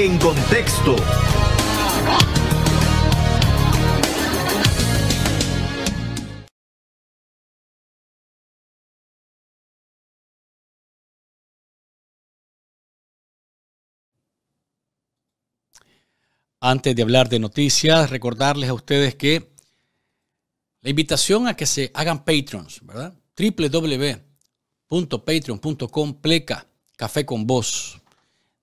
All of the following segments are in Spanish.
En contexto. Antes de hablar de noticias, recordarles a ustedes que la invitación a que se hagan patrons, ¿verdad? www.patreon.com pleca con.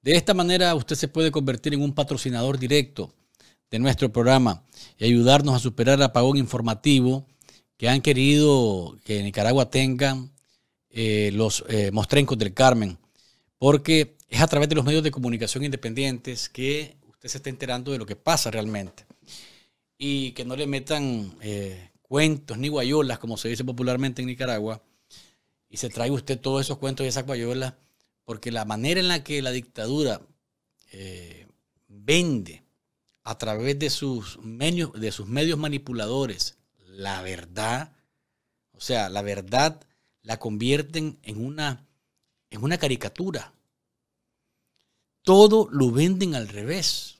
De esta manera usted se puede convertir en un patrocinador directo de nuestro programa y ayudarnos a superar el apagón informativo que han querido que Nicaragua tengan eh, los eh, mostrencos del Carmen, porque es a través de los medios de comunicación independientes que se está enterando de lo que pasa realmente. Y que no le metan eh, cuentos ni guayolas, como se dice popularmente en Nicaragua, y se traiga usted todos esos cuentos y esas guayolas, porque la manera en la que la dictadura eh, vende a través de sus, medios, de sus medios manipuladores la verdad, o sea, la verdad la convierten en una, en una caricatura. Todo lo venden al revés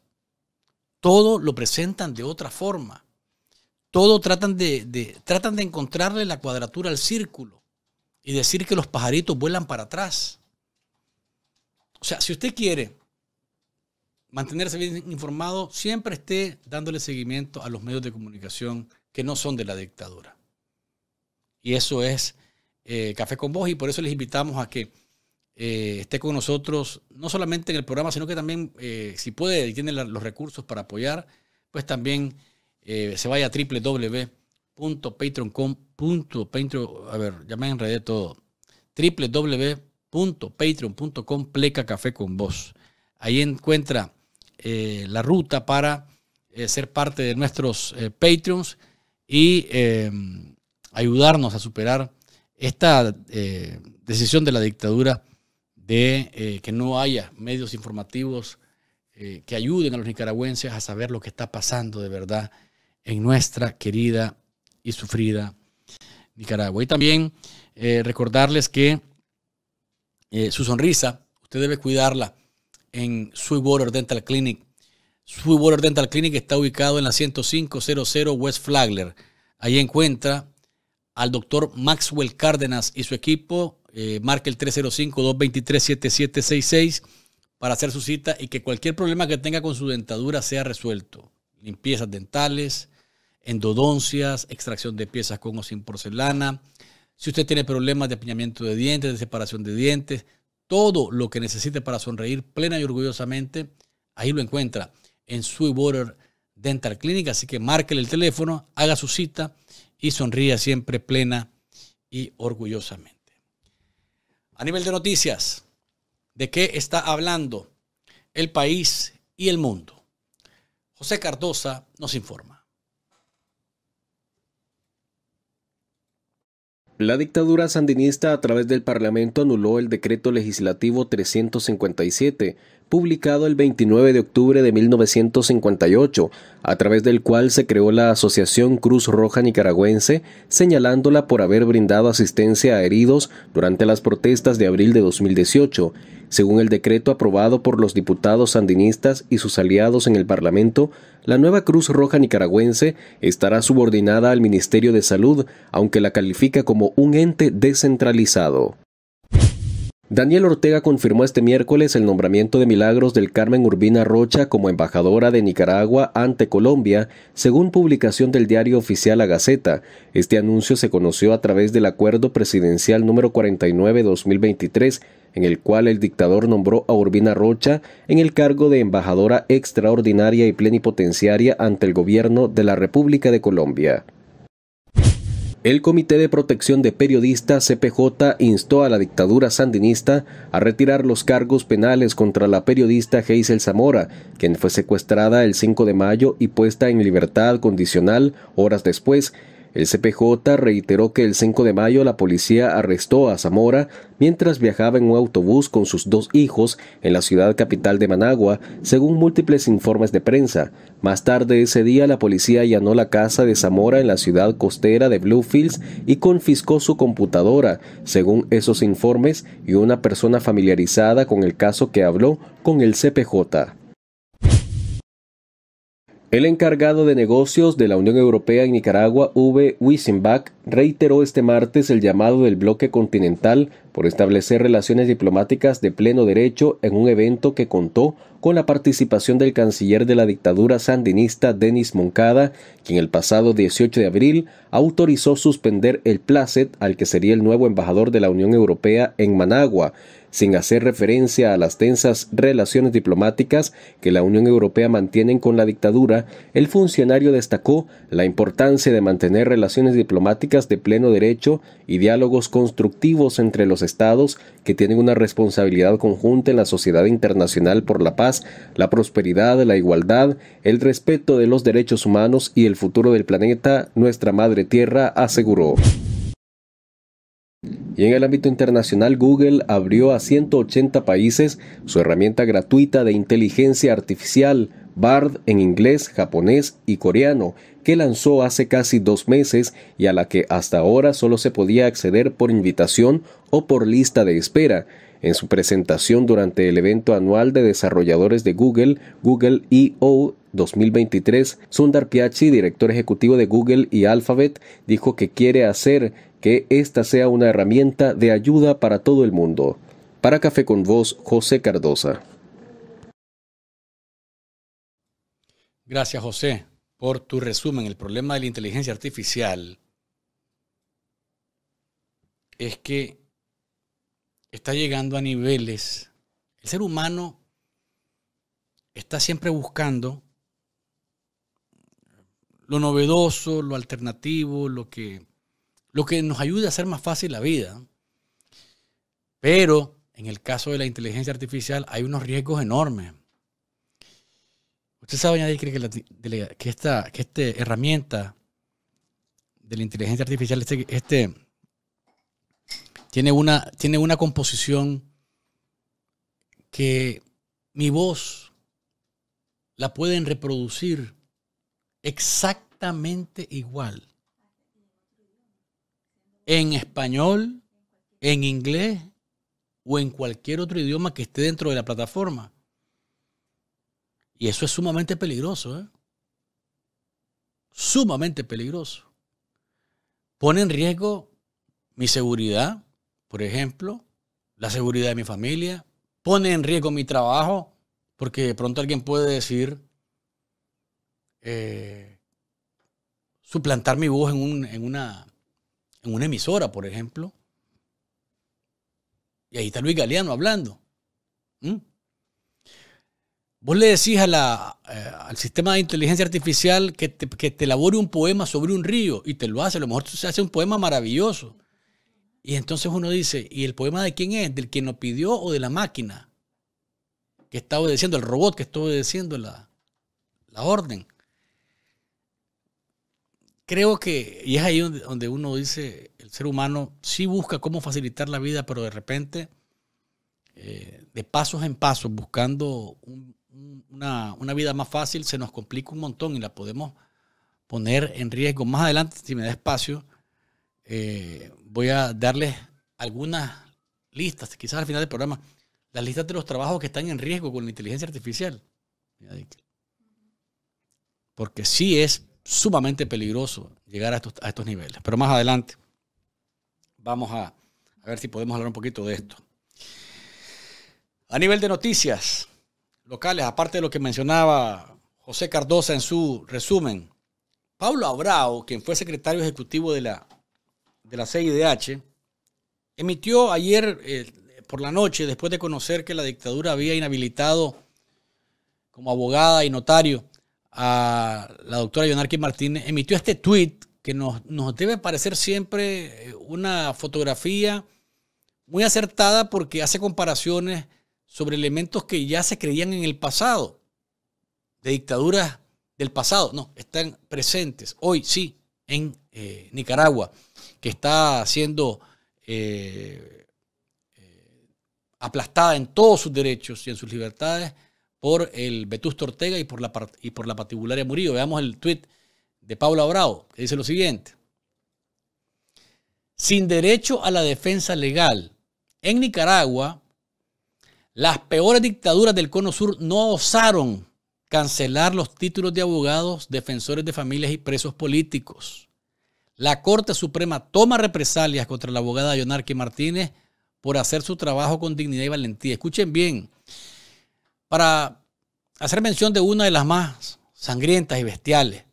todo lo presentan de otra forma. Todo tratan de, tratan de encontrarle la cuadratura al círculo y decir que los pajaritos vuelan para atrás. O sea, si usted quiere mantenerse bien informado, siempre esté dándole seguimiento a los medios de comunicación que no son de la dictadura. Y eso es eh, Café con Vos y por eso les invitamos a que eh, esté con nosotros, no solamente en el programa, sino que también, eh, si puede y tiene los recursos para apoyar, pues también se vaya a www.patreon.com. A ver, ya me enredé todo. www.patreon.com pleca café con vos. Ahí encuentra la ruta para ser parte de nuestros Patreons y ayudarnos a superar esta decisión de la dictadura de eh, que no haya medios informativos eh, que ayuden a los nicaragüenses a saber lo que está pasando de verdad en nuestra querida y sufrida Nicaragua. Y también eh, recordarles que su sonrisa, usted debe cuidarla en Sweetwater Dental Clinic. Sweetwater Dental Clinic está ubicado en la 10500 West Flagler. Ahí encuentra al doctor Maxwell Cárdenas y su equipo eh, marque el 305-223-7766 para hacer su cita y que cualquier problema que tenga con su dentadura sea resuelto. Limpiezas dentales, endodoncias, extracción de piezas con o sin porcelana. Si usted tiene problemas de apiñamiento de dientes, de separación de dientes, todo lo que necesite para sonreír plena y orgullosamente, ahí lo encuentra en Sweetwater Dental Clinic. Así que márquele el teléfono, haga su cita y sonría siempre plena y orgullosamente. A nivel de noticias, ¿de qué está hablando el país y el mundo? José Cardosa nos informa. La dictadura sandinista a través del Parlamento anuló el decreto legislativo 357 publicado el 29 de octubre de 1958, a través del cual se creó la Asociación Cruz Roja Nicaragüense, señalándola por haber brindado asistencia a heridos durante las protestas de abril de 2018. Según el decreto aprobado por los diputados sandinistas y sus aliados en el Parlamento, la nueva Cruz Roja Nicaragüense estará subordinada al Ministerio de Salud, aunque la califica como un ente descentralizado. Daniel Ortega confirmó este miércoles el nombramiento de Milagros del Carmen Urbina Rocha como embajadora de Nicaragua ante Colombia, según publicación del diario oficial La Gaceta. Este anuncio se conoció a través del acuerdo presidencial número 49-2023, en el cual el dictador nombró a Urbina Rocha en el cargo de embajadora extraordinaria y plenipotenciaria ante el gobierno de la República de Colombia. El Comité de Protección de Periodistas CPJ instó a la dictadura sandinista a retirar los cargos penales contra la periodista Geisel Zamora, quien fue secuestrada el 5 de mayo y puesta en libertad condicional horas después el CPJ reiteró que el 5 de mayo la policía arrestó a Zamora mientras viajaba en un autobús con sus dos hijos en la ciudad capital de Managua, según múltiples informes de prensa. Más tarde ese día la policía allanó la casa de Zamora en la ciudad costera de Bluefields y confiscó su computadora, según esos informes, y una persona familiarizada con el caso que habló con el CPJ. El encargado de negocios de la Unión Europea en Nicaragua, Uwe Wissenbach, reiteró este martes el llamado del bloque continental por establecer relaciones diplomáticas de pleno derecho en un evento que contó con la participación del canciller de la dictadura sandinista Denis Moncada, quien el pasado 18 de abril autorizó suspender el placet al que sería el nuevo embajador de la Unión Europea en Managua, sin hacer referencia a las tensas relaciones diplomáticas que la Unión Europea mantiene con la dictadura, el funcionario destacó la importancia de mantener relaciones diplomáticas de pleno derecho y diálogos constructivos entre los estados que tienen una responsabilidad conjunta en la sociedad internacional por la paz, la prosperidad, la igualdad, el respeto de los derechos humanos y el futuro del planeta, nuestra madre tierra, aseguró. Y en el ámbito internacional, Google abrió a 180 países su herramienta gratuita de inteligencia artificial, BARD en inglés, japonés y coreano, que lanzó hace casi dos meses y a la que hasta ahora solo se podía acceder por invitación o por lista de espera. En su presentación durante el evento anual de desarrolladores de Google, Google I.O. 2023, Sundar Piachai, director ejecutivo de Google y Alphabet, dijo que quiere hacer que esta sea una herramienta de ayuda para todo el mundo. Para Café con Voz, José Cardosa. Gracias, José, por tu resumen. El problema de la inteligencia artificial es que está llegando a niveles. El ser humano está siempre buscando lo novedoso, lo alternativo, lo que lo que nos ayuda a hacer más fácil la vida. Pero en el caso de la inteligencia artificial hay unos riesgos enormes. Usted sabe, añadir que, que, esta, que este herramienta de la inteligencia artificial, este, este, tiene, una, tiene una composición que mi voz la pueden reproducir exactamente igual en español, en inglés o en cualquier otro idioma que esté dentro de la plataforma. Y eso es sumamente peligroso, ¿eh? Sumamente peligroso. Pone en riesgo mi seguridad, por ejemplo, la seguridad de mi familia. Pone en riesgo mi trabajo, porque de pronto alguien puede decir, eh, suplantar mi voz en, en una en una emisora, por ejemplo. Y ahí está Luis Galeano hablando. ¿Mm? Vos le decís eh, al sistema de inteligencia artificial que te, que te, elabore un poema sobre un río y te lo hace. A lo mejor se hace un poema maravilloso. Y entonces uno dice, ¿y el poema de quién es? ¿Del quien lo pidió o de la máquina? Que está obedeciendo, el robot que está obedeciendo la, la orden creo que, y es ahí donde, uno dice, el ser humano sí busca cómo facilitar la vida, pero de repente, eh, de pasos en pasos, buscando una, vida más fácil, se nos complica un montón y la podemos poner en riesgo. Más adelante, si me da espacio, eh, voy a darles algunas listas, quizás al final del programa, las listas de los trabajos que están en riesgo con la inteligencia artificial. Porque sí es sumamente peligroso llegar a estos, niveles. Pero más adelante vamos a, ver si podemos hablar un poquito de esto. A nivel de noticias locales, aparte de lo que mencionaba José Cardosa en su resumen, Pablo Abrao, quien fue secretario ejecutivo de la, de la CIDH, emitió ayer eh, por la noche, después de conocer que la dictadura había inhabilitado como abogada y notario a la doctora Yonarqui Martínez, emitió este tweet que nos, debe parecer siempre eh, una fotografía muy acertada porque hace comparaciones sobre elementos que ya se creían en el pasado, de dictaduras del pasado. No, están presentes hoy, sí, en eh, Nicaragua, que está siendo eh, aplastada en todos sus derechos y en sus libertades por el Vetusto Ortega y por la, y por la patibularia Murillo. Veamos el tuit de Paula Bravo, que dice lo siguiente. Sin derecho a la defensa legal, en Nicaragua, las peores dictaduras del Cono Sur no osaron cancelar los títulos de abogados, defensores de familias y presos políticos. La Corte Suprema toma represalias contra la abogada Yonarque Martínez por hacer su trabajo con dignidad y valentía. Escuchen bien, para hacer mención de una de las más sangrientas y bestiales,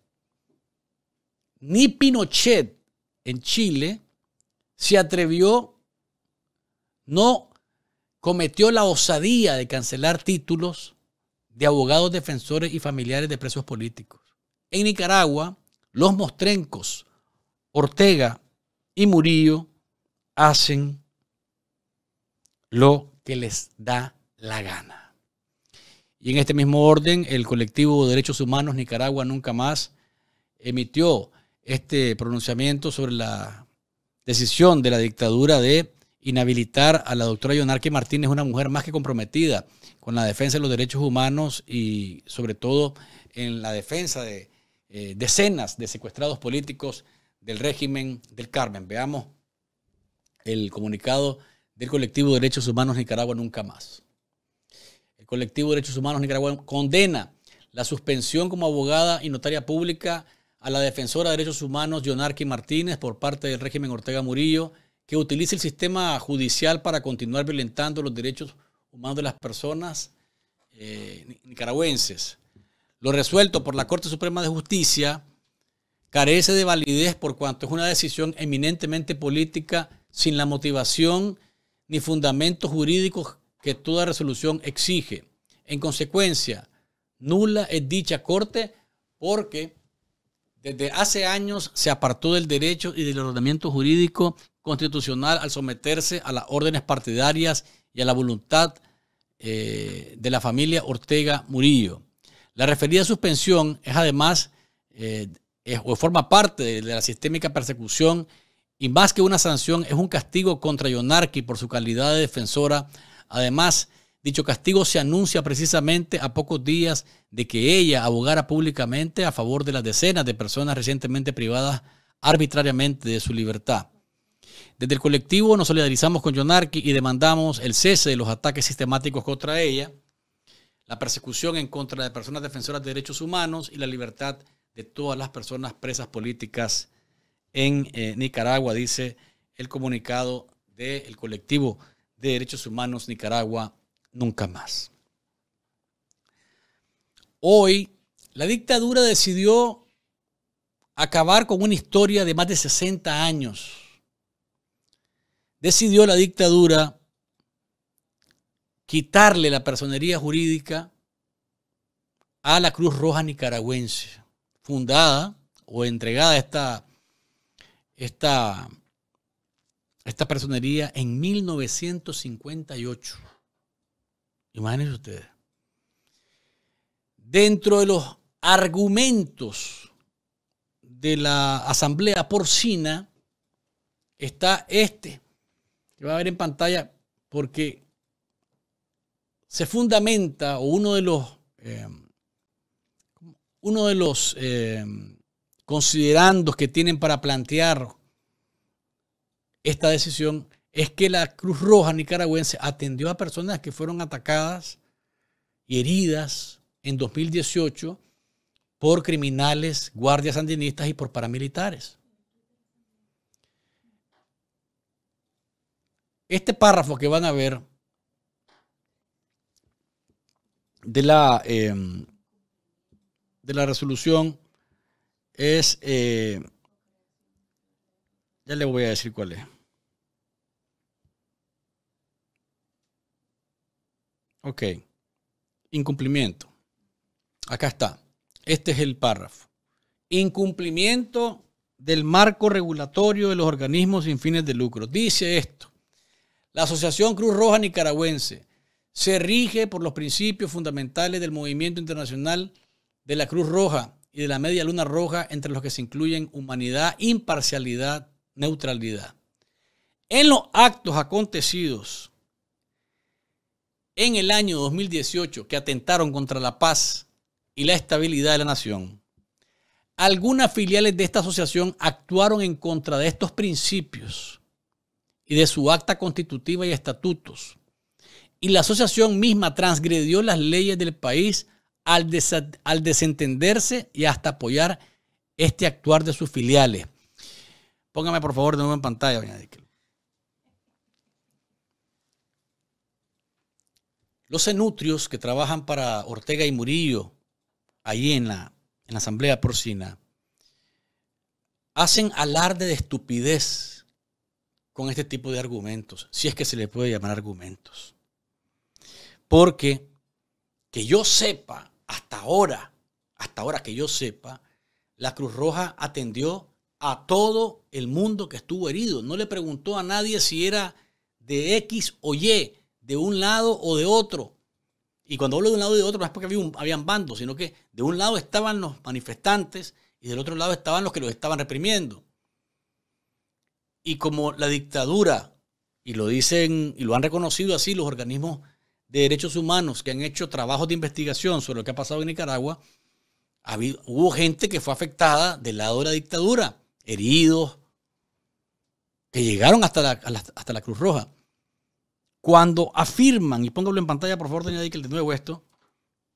ni Pinochet en Chile se atrevió, no cometió la osadía de cancelar títulos de abogados defensores y familiares de presos políticos. En Nicaragua, los mostrencos Ortega y Murillo hacen lo que les da la gana. Y en este mismo orden, el colectivo de Derechos Humanos Nicaragua Nunca Más emitió este pronunciamiento sobre la decisión de la dictadura de inhabilitar a la doctora Yonarque Martínez, una mujer más que comprometida con la defensa de los derechos humanos y sobre todo en la defensa de eh, decenas de secuestrados políticos del régimen del Carmen. Veamos el comunicado del colectivo de Derechos Humanos Nicaragua Nunca Más. Colectivo de Derechos Humanos Nicaragua condena la suspensión como abogada y notaria pública a la defensora de derechos humanos Yonarque Martínez por parte del régimen Ortega Murillo que utilice el sistema judicial para continuar violentando los derechos humanos de las personas eh, nicaragüenses. Lo resuelto por la Corte Suprema de Justicia carece de validez por cuanto es una decisión eminentemente política sin la motivación ni fundamentos jurídicos que toda resolución exige. En consecuencia, nula es dicha Corte porque desde hace años se apartó del derecho y del ordenamiento jurídico constitucional al someterse a las órdenes partidarias y a la voluntad eh, de la familia Ortega Murillo. La referida suspensión es además eh, o forma parte de, la sistémica persecución y más que una sanción es un castigo contra Yonarki por su calidad de defensora. Además, dicho castigo se anuncia precisamente a pocos días de que ella abogara públicamente a favor de las decenas de personas recientemente privadas arbitrariamente de su libertad. Desde el colectivo nos solidarizamos con Yonarki y demandamos el cese de los ataques sistemáticos contra ella, la persecución en contra de personas defensoras de derechos humanos y la libertad de todas las personas presas políticas en eh, Nicaragua, dice el comunicado del colectivo de derechos humanos Nicaragua, nunca más. Hoy, la dictadura decidió acabar con una historia de más de 60 años decidió la dictadura quitarle la personería jurídica a la Cruz Roja Nicaragüense, fundada o entregada esta, esta, esta personería en 1958. Imagínense ustedes. Dentro de los argumentos de la Asamblea Porcina está este va a ver en pantalla porque se fundamenta o uno de los eh, uno de los eh, considerandos que tienen para plantear esta decisión es que la Cruz Roja nicaragüense atendió a personas que fueron atacadas y heridas en 2018 por criminales, guardias sandinistas y por paramilitares. Este párrafo que van a ver de la, em, de la resolución es, eh, ya le voy a decir cuál es. Ok, incumplimiento. Acá está. Este es el párrafo. Incumplimiento del marco regulatorio de los organismos sin fines de lucro. Dice esto. La Asociación Cruz Roja Nicaragüense se rige por los principios fundamentales del movimiento internacional de la Cruz Roja y de la Media Luna Roja, entre los que se incluyen humanidad, imparcialidad, neutralidad. En los actos acontecidos en el año 2018 que atentaron contra la paz y la estabilidad de la nación, algunas filiales de esta asociación actuaron en contra de estos principios y de su acta constitutiva y estatutos. Y la asociación misma transgredió las leyes del país al, al desentenderse y hasta apoyar este actuar de sus filiales. Póngame por favor de nuevo en pantalla, doña Dickel. Los enutrios que trabajan para Ortega y Murillo, ahí en la, en la Asamblea Porcina, hacen alarde de estupidez con este tipo de argumentos, si es que se le puede llamar argumentos. Porque que yo sepa, hasta ahora, hasta ahora que yo sepa, la Cruz Roja atendió a todo el mundo que estuvo herido. No le preguntó a nadie si era de X o Y, de un lado o de otro. Y cuando hablo de un lado y de otro, no es porque había un, habían bandos, sino que de un lado estaban los manifestantes y del otro lado estaban los que los estaban reprimiendo. Y como la dictadura, y lo dicen y lo han reconocido así los organismos de derechos humanos que han hecho trabajos de investigación sobre lo que ha pasado en Nicaragua, hubo gente que fue afectada del lado de la dictadura, heridos, que llegaron hasta la, hasta la Cruz Roja. Cuando afirman, y póngalo en pantalla por favor, doña Dickel, de nuevo esto,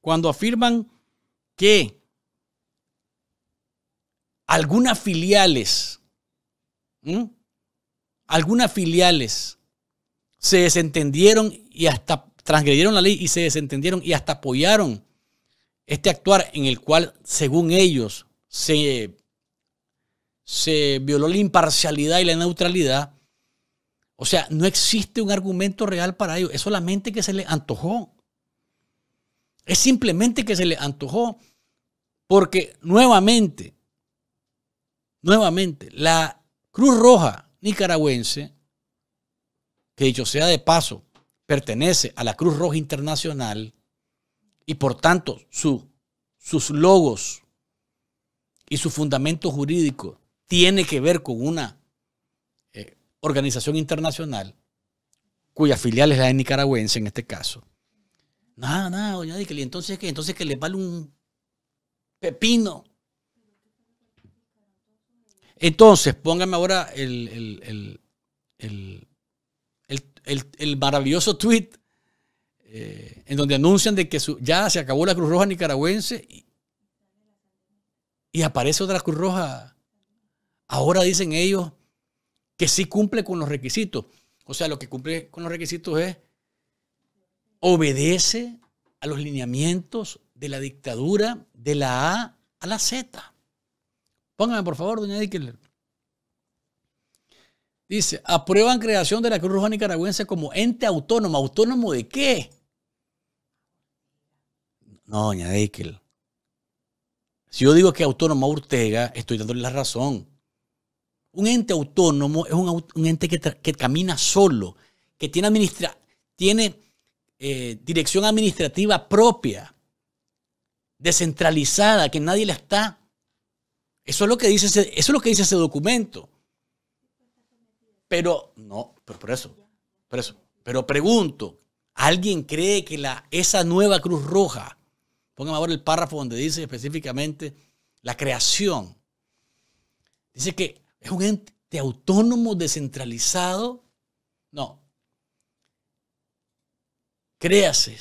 cuando afirman que algunas filiales, algunas filiales se desentendieron y hasta transgredieron la ley y se desentendieron y hasta apoyaron este actuar en el cual, según ellos, se, se violó la imparcialidad y la neutralidad. O sea, no existe un argumento real para ellos, es solamente que se le antojó. Es simplemente que se le antojó porque nuevamente, nuevamente, la Cruz Roja nicaragüense, que dicho sea de paso, pertenece a la Cruz Roja Internacional y por tanto sus logos y su fundamento jurídico tiene que ver con una eh, organización internacional cuya filial es la de nicaragüense en este caso. Nada, nada, doña Dickel, entonces qué? Entonces que le vale un pepino. Entonces, póngame ahora el, el el, maravilloso tweet eh, en donde anuncian de que ya se acabó la Cruz Roja nicaragüense y, y aparece otra Cruz Roja. Ahora dicen ellos que sí cumple con los requisitos. O sea, lo que cumple con los requisitos es obedece a los lineamientos de la dictadura de la A a la Z. Póngame, por favor, doña Dickel. Dice, aprueban creación de la Cruz Roja Nicaragüense como ente autónomo. ¿Autónomo de qué? No, doña Deikel. Si yo digo que autónomo a Ortega, estoy dándole la razón. Un ente autónomo es un, ente que, camina solo, que tiene, tiene eh, dirección administrativa propia, descentralizada, que nadie la está. Eso es lo que dice eso es lo que dice ese documento. Pero, no, pero por eso, por eso. Pero pregunto, ¿alguien cree que la, esa nueva Cruz Roja, póngame ahora el párrafo donde dice específicamente la creación, dice que es un ente autónomo descentralizado? No. Créase,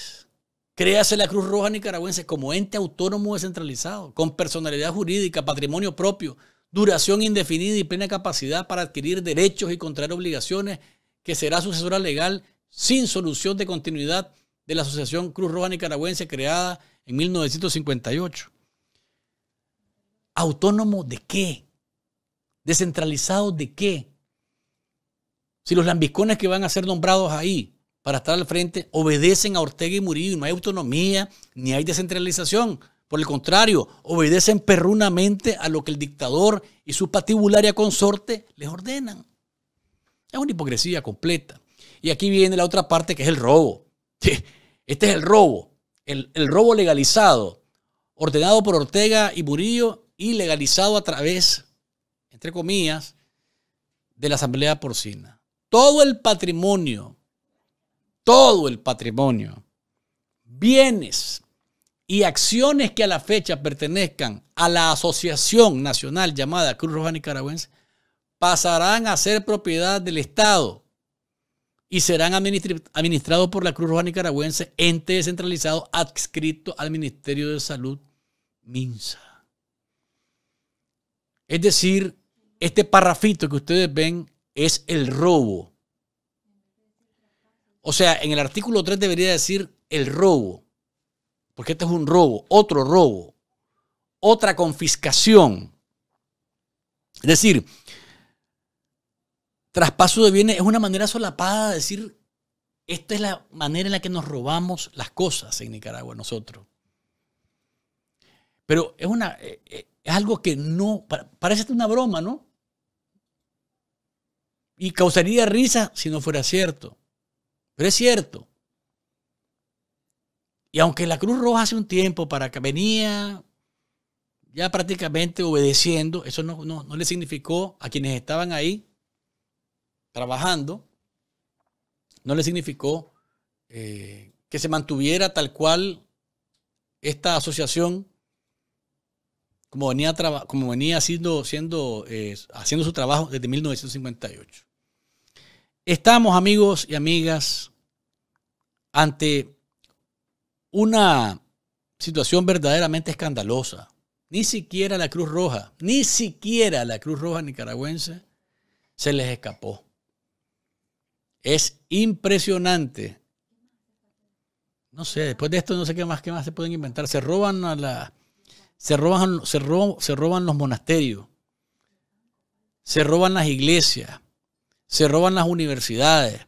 créase la Cruz Roja Nicaragüense como ente autónomo descentralizado, con personalidad jurídica, patrimonio propio, duración indefinida y plena capacidad para adquirir derechos y contraer obligaciones, que será sucesora legal sin solución de continuidad de la Asociación Cruz Roja Nicaragüense creada en 1958. ¿Autónomo de qué? ¿Descentralizado de qué? Si los lambiscones que van a ser nombrados ahí para estar al frente obedecen a Ortega y Murillo, no hay autonomía ni hay descentralización. Por el contrario, obedecen perrunamente a lo que el dictador y su patibularia consorte les ordenan. Es una hipocresía completa. Y aquí viene la otra parte que es el robo. Este es el robo, el, el robo legalizado, ordenado por Ortega y Murillo y legalizado a través, entre comillas, de la Asamblea Porcina. Todo el patrimonio, todo el patrimonio, bienes, y acciones que a la fecha pertenezcan a la asociación nacional llamada Cruz Roja Nicaragüense pasarán a ser propiedad del Estado. y serán administrados por la Cruz Roja Nicaragüense, ente descentralizado adscrito al Ministerio de Salud, MINSA. Es decir, este parrafito que ustedes ven es el robo. O sea, en el artículo 3 debería decir el robo, porque este es un robo, otro robo, otra confiscación. Es decir, traspaso de bienes es una manera solapada de decir, esta es la manera en la que nos robamos las cosas en Nicaragua nosotros. Pero es, una, eh, eh, es algo que no, parece una broma, ¿no? Y causaría risa si no fuera cierto. Pero es cierto. Y aunque la Cruz Roja hace un tiempo para que venía ya prácticamente obedeciendo, eso no, no le significó a quienes estaban ahí trabajando, no le significó eh, que se mantuviera tal cual esta asociación como venía, como venía eh, haciendo su trabajo desde 1958. Estamos, amigos y amigas, ante una situación verdaderamente escandalosa. Ni siquiera la Cruz Roja, ni siquiera la Cruz Roja nicaragüense se les escapó. Es impresionante. No sé, después de esto no sé qué más, qué más se pueden inventar. Se roban a la, se roban, se se roban los monasterios, se roban las iglesias, se roban las universidades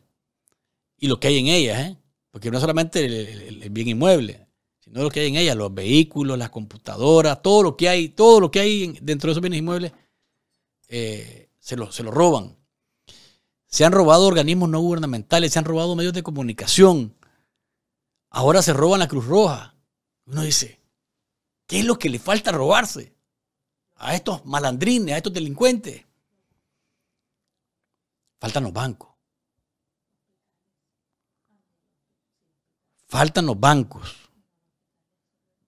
y lo que hay en ellas, ¿eh? porque no solamente el, bien inmueble, sino lo que hay en ellas, los vehículos, las computadoras, todo lo que hay, todo lo que hay dentro de esos bienes inmuebles, eh, se, lo, se roban. Se han robado organismos no gubernamentales, se han robado medios de comunicación. Ahora se roban la Cruz Roja. Uno dice, ¿qué es lo que le falta robarse a estos malandrines, a estos delincuentes? Faltan los bancos. Faltan los bancos.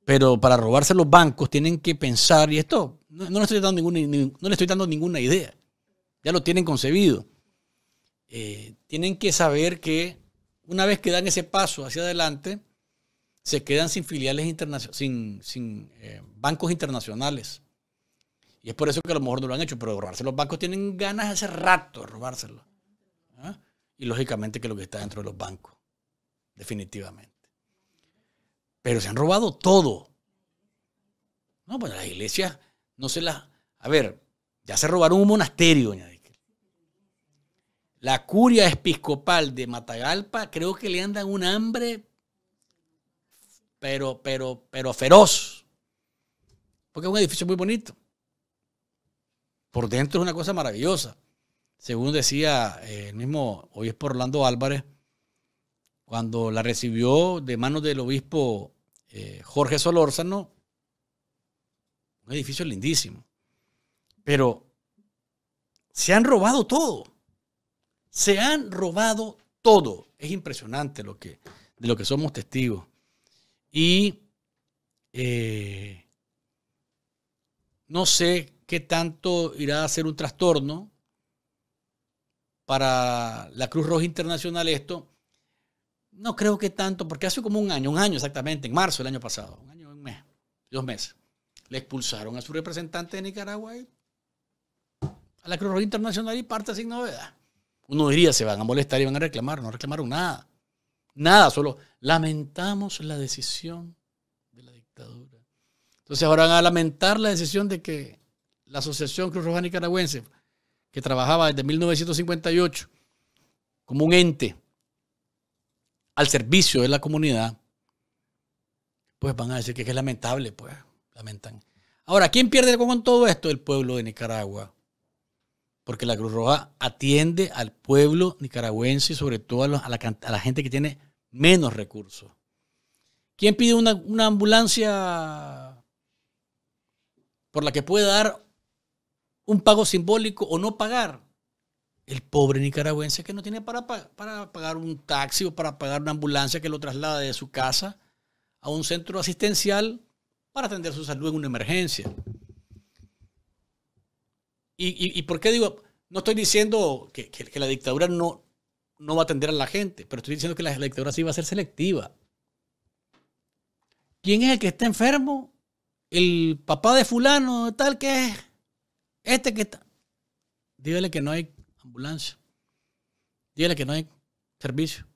Pero para robarse los bancos tienen que pensar, y esto no, le, estoy dando ninguna, no le estoy dando ninguna idea, ya lo tienen concebido eh, tienen que saber que una vez que dan ese paso hacia adelante, se quedan sin filiales internacionales, sin, sin eh, bancos internacionales. Y es por eso que a lo mejor no lo han hecho, pero robarse los bancos tienen ganas hace rato de robárselo. ¿ah? Y lógicamente que lo que está dentro de los bancos, definitivamente. Pero se han robado todo. No, pues las iglesias no se las... A ver, ya se robaron un monasterio, la curia episcopal de Matagalpa creo que le andan un hambre, pero, pero, pero feroz. Porque es un edificio muy bonito. Por dentro es una cosa maravillosa. Según decía eh, el mismo obispo Orlando Álvarez, cuando la recibió de manos del obispo eh, Jorge Solórzano, un edificio lindísimo. Pero se han robado todo. Se han robado todo. Es impresionante lo que, de lo que somos testigos. Y eh, no sé qué tanto irá a ser un trastorno para la Cruz Roja Internacional esto. No creo que tanto, porque hace como un año, un año exactamente, en marzo del año pasado, un año, un mes, dos meses, le expulsaron a su representante de Nicaragua a la Cruz Roja Internacional y parte sin novedad. Uno diría, se van a molestar y van a reclamar. No reclamaron nada. Nada, solo lamentamos la decisión de la dictadura. Entonces ahora van a lamentar la decisión de que la Asociación Cruz Roja Nicaragüense, que trabajaba desde 1958 como un ente al servicio de la comunidad, pues van a decir que es lamentable, pues, lamentan. Ahora, ¿quién pierde con todo esto? El pueblo de Nicaragua porque la Cruz Roja atiende al pueblo nicaragüense y sobre todo a, la, gente que tiene menos recursos. ¿Quién pide una, una, ambulancia por la que puede dar un pago simbólico o no pagar? El pobre nicaragüense que no tiene para, para pagar un taxi o para pagar una ambulancia que lo traslade de su casa a un centro asistencial para atender su salud en una emergencia. ¿Y, por qué digo? No estoy diciendo que, la dictadura no, no va a atender a la gente, pero estoy diciendo que la, dictadura sí va a ser selectiva. ¿Quién es el que está enfermo? El papá de fulano, tal que es. Este que está. Dígale que no hay ambulancia. Dígale que no hay servicio.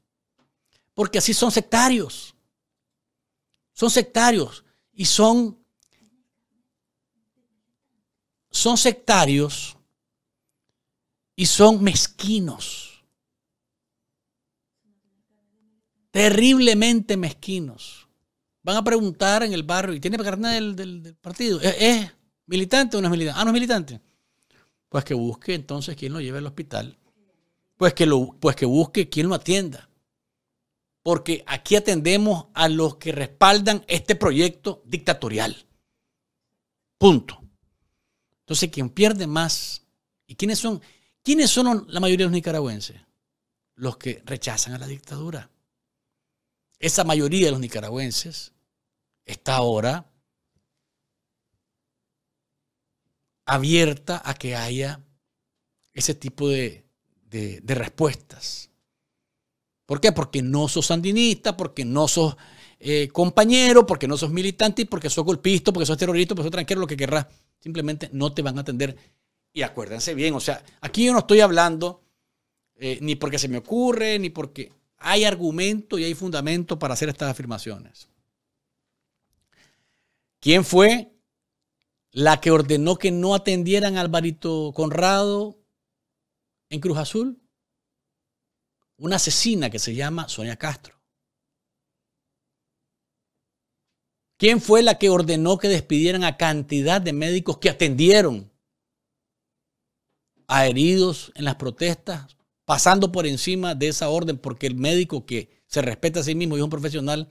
Porque así son sectarios. Son sectarios y son son sectarios y son mezquinos. Terriblemente mezquinos. Van a preguntar en el barrio, ¿y tiene carnet del, partido? ¿Es, militante o no es militante? Ah, no es militante. Pues que busque entonces quién lo lleve al hospital. Pues que, lo, pues que busque quién lo atienda. Porque aquí atendemos a los que respaldan este proyecto dictatorial. Punto. Entonces, quien pierde más, ¿y quiénes son? ¿Quiénes son la mayoría de los nicaragüenses? Los que rechazan a la dictadura. Esa mayoría de los nicaragüenses está ahora abierta a que haya ese tipo de, respuestas. ¿Por qué? Porque no sos sandinista, porque no sos eh, compañero, porque no sos militante porque sos golpista, porque sos terrorista, porque sos tranquilo, lo que querrás simplemente no te van a atender. Y acuérdense bien, o sea, aquí yo no estoy hablando eh, ni porque se me ocurre, ni porque hay argumento y hay fundamento para hacer estas afirmaciones. ¿Quién fue la que ordenó que no atendieran a Alvarito Conrado en Cruz Azul? Una asesina que se llama Sonia Castro. ¿Quién fue la que ordenó que despidieran a cantidad de médicos que atendieron a heridos en las protestas, pasando por encima de esa orden porque el médico que se respeta a sí mismo y es un profesional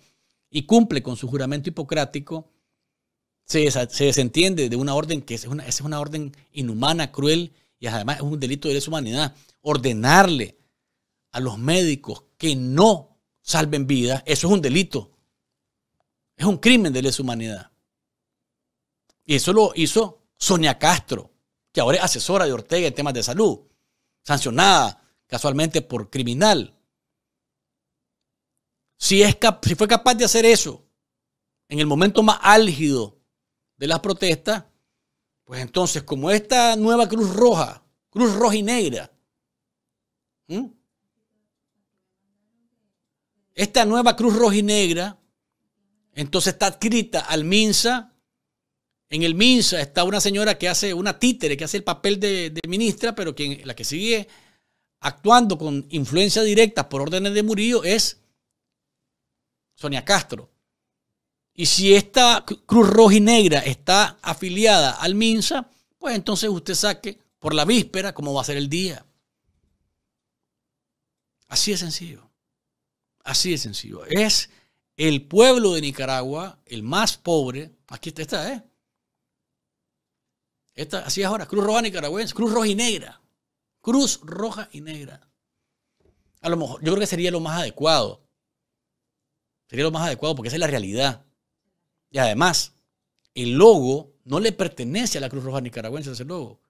y cumple con su juramento hipocrático, se, desentiende de una orden que es una, es una orden inhumana, cruel y además es un delito de lesa humanidad. Ordenarle a los médicos que no salven vidas, eso es un delito es un crimen de lesa humanidad. Y eso lo hizo Sonia Castro, que ahora es asesora de Ortega en temas de salud, sancionada casualmente por criminal. Si, es si fue capaz de hacer eso en el momento más álgido de las protestas, pues entonces como esta nueva Cruz Roja, Cruz Roja y Negra, esta nueva Cruz Roja y Negra entonces está adscrita al MINSA. En el MINSA está una señora que hace una títere, que hace el papel de, ministra, pero quien, la que sigue actuando con influencia directa por órdenes de Murillo es Sonia Castro. Y si esta Cruz Roja y Negra está afiliada al MINSA, pues entonces usted saque por la víspera cómo va a ser el día. Así de sencillo. Así de sencillo. Es el pueblo de Nicaragua, el más pobre, aquí está, ¿eh? Esta, así es ahora, Cruz Roja Nicaragüense, Cruz Roja y Negra. Cruz Roja y Negra. A lo mejor, yo creo que sería lo más adecuado. Sería lo más adecuado porque esa es la realidad. Y además, el logo no le pertenece a la Cruz Roja Nicaragüense, ese logo.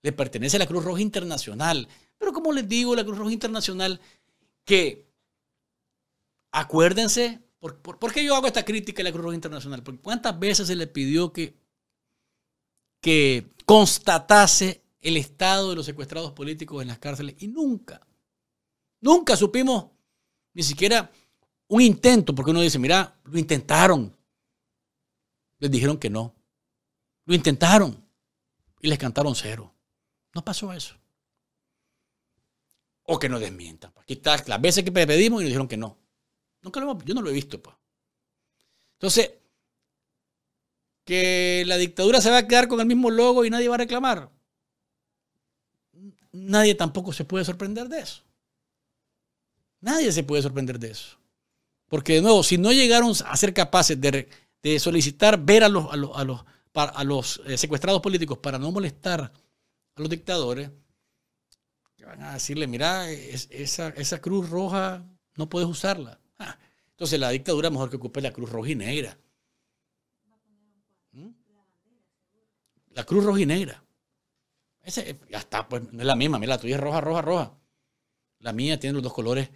Le pertenece a la Cruz Roja Internacional. Pero como les digo, la Cruz Roja Internacional, que acuérdense ¿Por, qué yo hago esta crítica a la Cruz Roja Internacional? Porque cuántas veces se le pidió que, que constatase el estado de los secuestrados políticos en las cárceles y nunca, nunca supimos ni siquiera un intento, porque uno dice, mira, lo intentaron. Les dijeron que no. Lo intentaron y les cantaron cero. No pasó eso. O que nos desmientan. Aquí está las veces que pedimos y nos dijeron que no. Nunca lo yo no lo he visto. pues. Entonces, que la dictadura se va a quedar con el mismo logo y nadie va a reclamar. Nadie tampoco se puede sorprender de eso. Nadie se puede sorprender de eso. Porque de nuevo, si no llegaron a ser capaces de, solicitar ver a los, a los, a los, eh, secuestrados políticos para no molestar a los dictadores, van a decirle, mira, esa, esa cruz roja no puedes usarla. Entonces la dictadura mejor que ocupe la cruz roja y negra. ¿Mm? La cruz roja y negra. Ese, ya está, pues no es la misma. Mira, la tuya es roja, roja, roja. La mía tiene los dos colores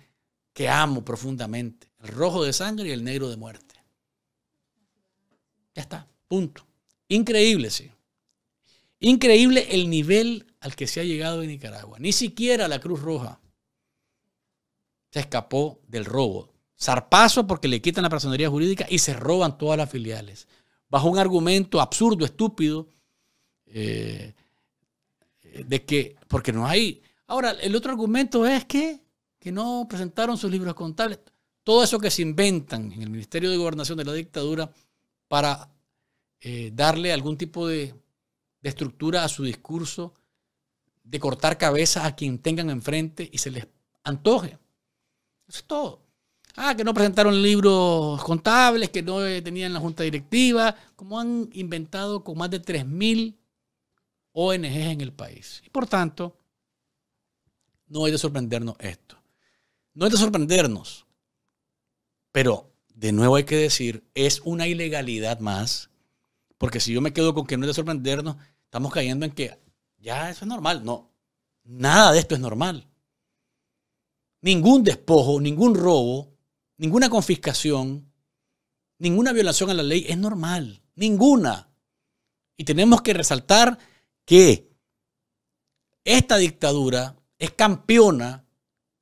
que amo profundamente. El rojo de sangre y el negro de muerte. Ya está, punto. Increíble, sí. Increíble el nivel al que se ha llegado en Nicaragua. Ni siquiera la Cruz Roja se escapó del robo. Zarpazo porque le quitan la personería jurídica y se roban todas las filiales. Bajo un argumento absurdo, estúpido, eh, de que, porque no hay. Ahora, el otro argumento es que, que no presentaron sus libros contables. Todo eso que se inventan en el Ministerio de Gobernación de la dictadura para eh, darle algún tipo de, estructura a su discurso, de cortar cabezas a quien tengan enfrente y se les antoje. Eso es todo. Ah, que no presentaron libros contables, que no tenían la junta directiva, como han inventado con más de 3.000 ONGs en el país. Y por tanto, no es de sorprendernos esto. No es de sorprendernos. Pero, de nuevo hay que decir, es una ilegalidad más, porque si yo me quedo con que no es de sorprendernos, estamos cayendo en que ya eso es normal. No, nada de esto es normal. Ningún despojo, ningún robo, ninguna confiscación, ninguna violación a la ley es normal. Ninguna. Y tenemos que resaltar que esta dictadura es campeona,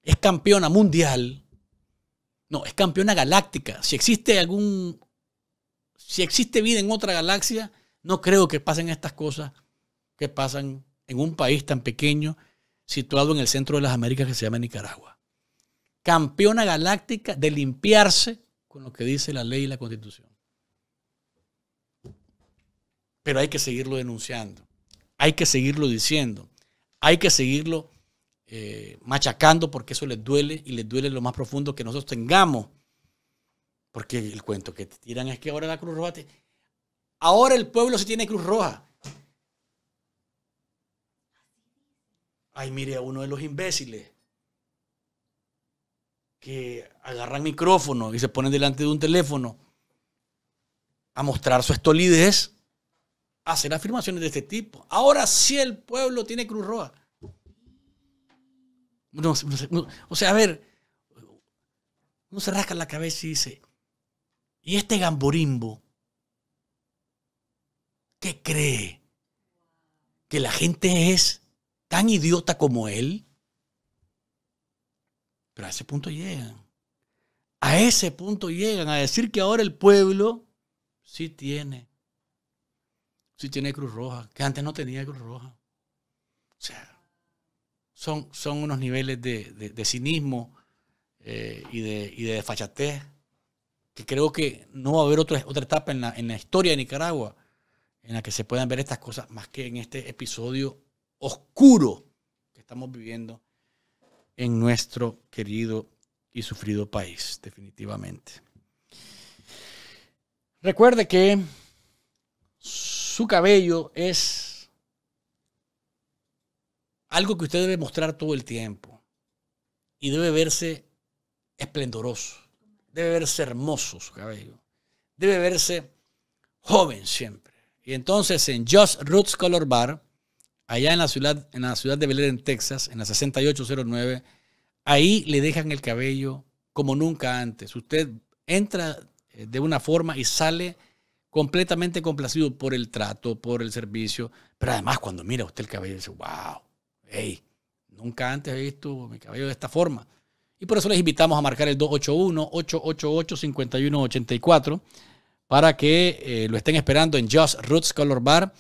es campeona mundial, no, es campeona galáctica. Si existe algún, si existe vida en otra galaxia, no creo que pasen estas cosas que pasan en un país tan pequeño situado en el centro de las Américas que se llama Nicaragua. Campeona galáctica de limpiarse con lo que dice la ley y la constitución. Pero hay que seguirlo denunciando, hay que seguirlo diciendo, hay que seguirlo eh, machacando porque eso les duele y les duele lo más profundo que nosotros tengamos. Porque el cuento que te tiran es que ahora la Cruz Roja Ahora el pueblo sí tiene Cruz Roja. Ay, mire a uno de los imbéciles que agarran micrófono y se ponen delante de un teléfono a mostrar su estolidez, hacer afirmaciones de este tipo. Ahora sí el pueblo tiene Cruz Roja. o sea, a ver, uno se rasca la cabeza y dice, ¿y este gamborimbo qué cree? ¿Que la gente es tan idiota como él. Pero a ese punto llegan. A ese punto llegan a decir que ahora el pueblo sí tiene. Tiene Cruz Roja, que antes no tenía Cruz Roja. O sea, son, son unos niveles de, cinismo eh, y, de, y de desfachatez que creo que no va a haber otra, otra etapa en la, en la historia de Nicaragua en la que se puedan ver estas cosas más que en este episodio oscuro que estamos viviendo en nuestro querido y sufrido país, definitivamente. Recuerde que su cabello es algo que usted debe mostrar todo el tiempo y debe verse esplendoroso, debe verse hermoso su cabello, debe verse joven siempre. Y entonces en Just Roots Color Bar, allá en la ciudad, en la ciudad de Bel en Texas, en la 6809, ahí le dejan el cabello como nunca antes. Usted entra eh, de una forma y sale completamente complacido por el trato, por el servicio, pero además cuando mira usted el cabello dice, wow, hey, nunca antes he visto mi cabello de esta forma. Y por eso les invitamos a marcar el 281-888-5184 para que eh, lo estén esperando en Just Roots Color Bar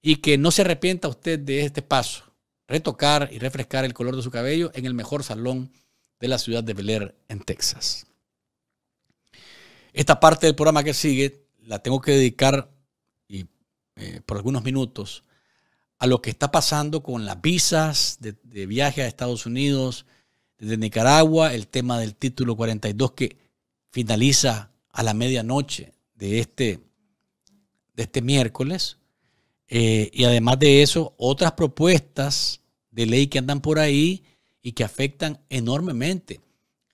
y que no se arrepienta usted de este paso, retocar y refrescar el color de su cabello en el mejor salón de la ciudad de Bel Air en Texas. Esta parte del programa que sigue la tengo que dedicar y, eh, por algunos minutos a lo que está pasando con las visas de, viaje a Estados Unidos desde Nicaragua, el tema del título 42 que finaliza a la medianoche de este, de este miércoles. Eh, y además de eso, otras propuestas de ley que andan por ahí y que afectan enormemente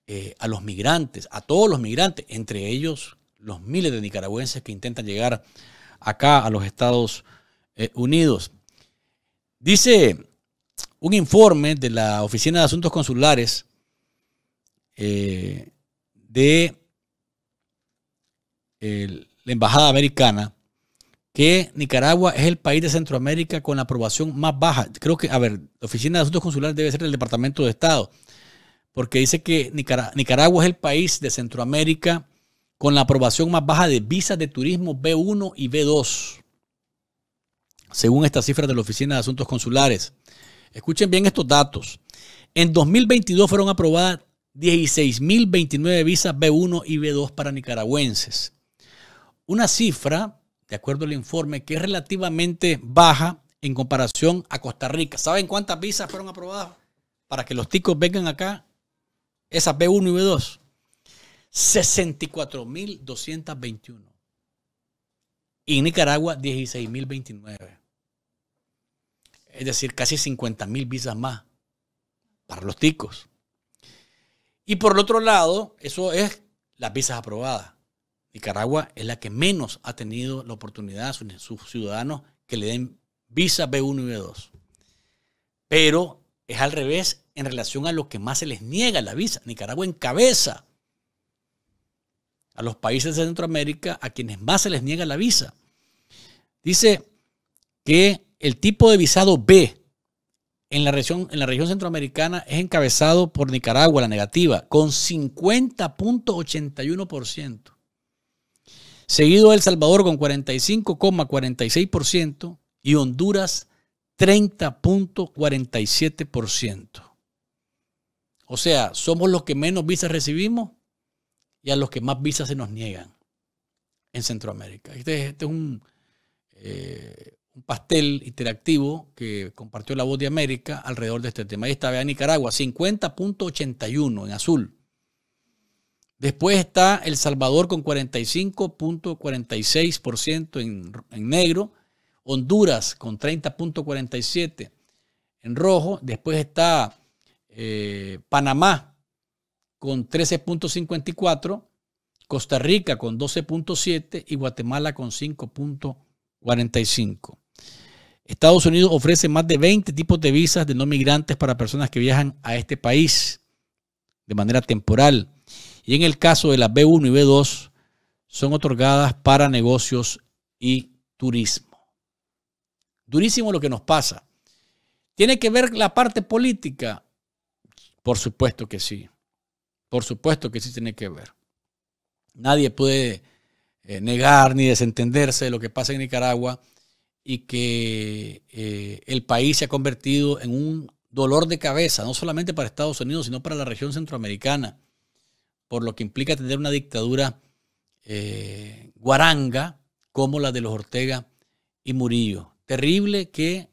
eh, a los migrantes, a todos los migrantes, entre ellos los miles de nicaragüenses que intentan llegar acá a los Estados eh, Unidos. Dice un informe de la Oficina de Asuntos Consulares eh, de la Embajada Americana que Nicaragua es el país de Centroamérica con la aprobación más baja. Creo que, a ver, la Oficina de Asuntos Consulares debe ser el Departamento de Estado, porque dice que Nicaragua es el país de Centroamérica con la aprobación más baja de visas de turismo B1 y B2, según estas cifras de la Oficina de Asuntos Consulares. Escuchen bien estos datos. En 2022 fueron aprobadas 16.029 visas B1 y B2 para nicaragüenses. Una cifra de acuerdo al informe, que es relativamente baja en comparación a Costa Rica. ¿Saben cuántas visas fueron aprobadas para que los ticos vengan acá? Esas B1 y B2. 64.221. Y en Nicaragua, 16.029. Es decir, casi 50.000 visas más para los ticos. Y por el otro lado, eso es las visas aprobadas. Nicaragua es la que menos ha tenido la oportunidad a sus, ciudadanos que le den visa B1 y B2. Pero es al revés en relación a lo que más se les niega la visa. Nicaragua encabeza a los países de Centroamérica a quienes más se les niega la visa. Dice que el tipo de visado B en la región, en la región centroamericana es encabezado por Nicaragua, la negativa, con 50.81% seguido El Salvador con 45,46% y Honduras 30.47%. O sea, somos los que menos visas recibimos y a los que más visas se nos niegan en Centroamérica. Este, este es un, eh, un, pastel interactivo que compartió la voz de América alrededor de este tema. Ahí está, Nicaragua, 50.81 en azul. Después está El Salvador con 45.46% en, en negro. Honduras con 30.47% en rojo. Después está eh, Panamá con 13.54%. Costa Rica con 12.7% y Guatemala con 5.45%. Estados Unidos ofrece más de 20 tipos de visas de no migrantes para personas que viajan a este país de manera temporal. Y en el caso de las B1 y B2 son otorgadas para negocios y turismo. Durísimo lo que nos pasa. ¿Tiene que ver la parte política? Por supuesto que sí. Por supuesto que sí tiene que ver. Nadie puede eh, negar ni desentenderse de lo que pasa en Nicaragua y que eh, el país se ha convertido en un dolor de cabeza, no solamente para Estados Unidos, sino para la región centroamericana por lo que implica tener una dictadura eh, guaranga como la de los Ortega y Murillo. Terrible que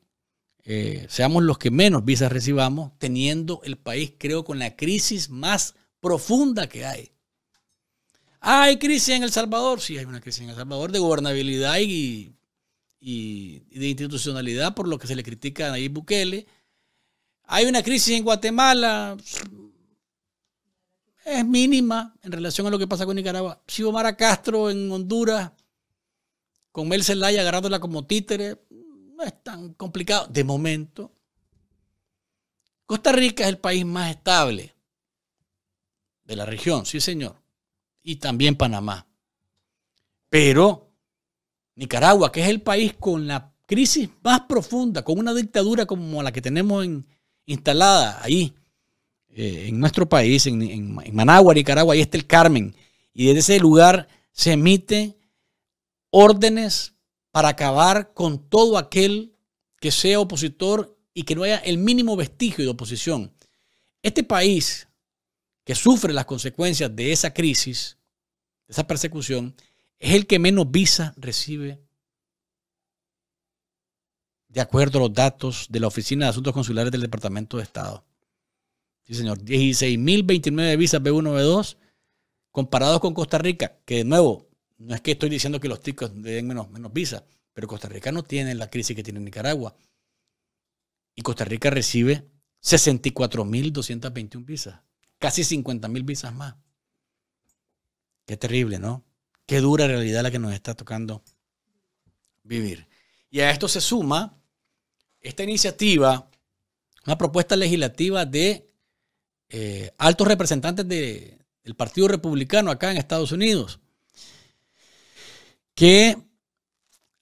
seamos los que menos visas recibamos, teniendo el país, creo, con la crisis más profunda que hay. ¿Hay crisis en El Salvador? Sí, hay una crisis en El Salvador de gobernabilidad y, y, de institucionalidad, por lo que se le critica a Nayib Bukele. Hay una crisis en Guatemala, es mínima en relación a lo que pasa con Nicaragua. Xiomara Castro en Honduras, con Mel Zelaya agarrándola como títere, no es tan complicado de momento. Costa Rica es el país más estable de la región, sí señor. Y también Panamá. Pero Nicaragua, que es el país con la crisis más profunda, con una dictadura como la que tenemos instalada ahí, eh, en nuestro país, en, Managua, Nicaragua, ahí está el Carmen. Y desde ese lugar se emiten órdenes para acabar con todo aquel que sea opositor y que no haya el mínimo vestigio de oposición. Este país que sufre las consecuencias de esa crisis, de esa persecución, es el que menos visa recibe de acuerdo a los datos de la Oficina de Asuntos Consulares del Departamento de Estado. Sí, señor. 16.029 visas B1, B2, comparados con Costa Rica, que de nuevo, no es que estoy diciendo que los ticos den menos, menos visas, pero Costa Rica no tiene la crisis que tiene Nicaragua. Y Costa Rica recibe 64.221 visas, casi 50.000 visas más. Qué terrible, ¿no? Qué dura realidad la que nos está tocando vivir. Y a esto se suma esta iniciativa una propuesta legislativa de eh, altos representantes del Partido Republicano acá en Estados Unidos, que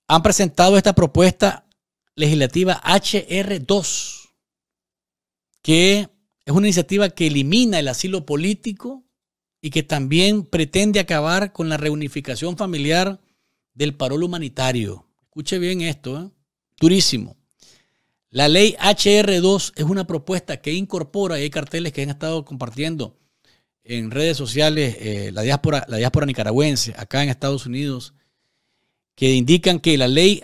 han presentado esta propuesta legislativa HR2, que es una iniciativa que elimina el asilo político y que también pretende acabar con la reunificación familiar del parol humanitario. Escuche bien esto, ¿eh? durísimo. La ley HR2 es una propuesta que incorpora, y hay carteles que han estado compartiendo en redes sociales, eh, la, diáspora, la diáspora nicaragüense acá en Estados Unidos, que indican que la ley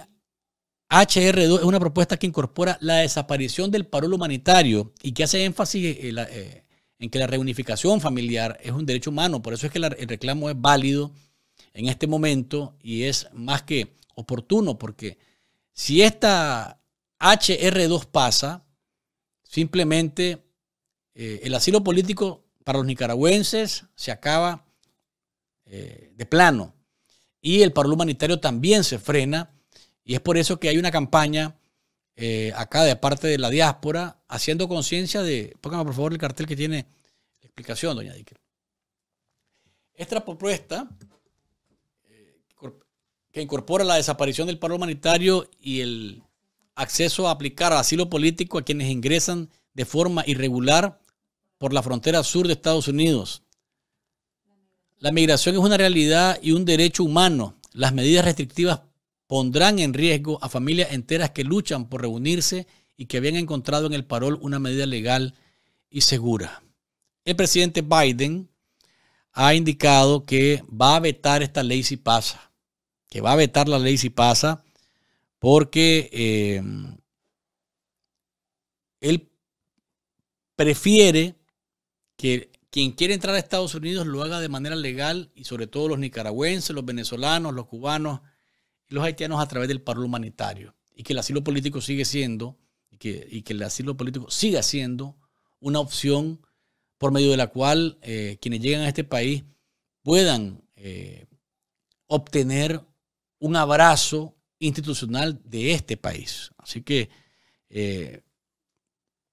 HR2 es una propuesta que incorpora la desaparición del parol humanitario y que hace énfasis en, eh, que la reunificación familiar es un derecho humano. Por eso es que el reclamo es válido en este momento y es más que oportuno, porque si esta HR2 pasa, simplemente eh, el asilo político para los nicaragüenses se acaba eh, de plano y el paro humanitario también se frena y es por eso que hay una campaña eh, acá de parte de la diáspora haciendo conciencia de, póngame por favor el cartel que tiene la explicación, doña Dicker. Esta propuesta que incorpora la desaparición del paro humanitario y el acceso a aplicar asilo político a quienes ingresan de forma irregular por la frontera sur de Estados Unidos. La migración es una realidad y un derecho humano. Las medidas restrictivas pondrán en riesgo a familias enteras que luchan por reunirse y que habían encontrado en el parol una medida legal y segura. El presidente Biden ha indicado que va a vetar esta ley si pasa, que va a vetar la ley si pasa, porque eh, él prefiere que quien quiere entrar a Estados Unidos lo haga de manera legal y sobre todo los nicaragüenses, los venezolanos, los cubanos y los haitianos a través del paro humanitario. Y que el asilo político sigue siendo, y que, el asilo político siga siendo una opción por medio de la cual eh, quienes llegan a este país puedan eh, obtener un abrazo institucional de este país. Así que eh,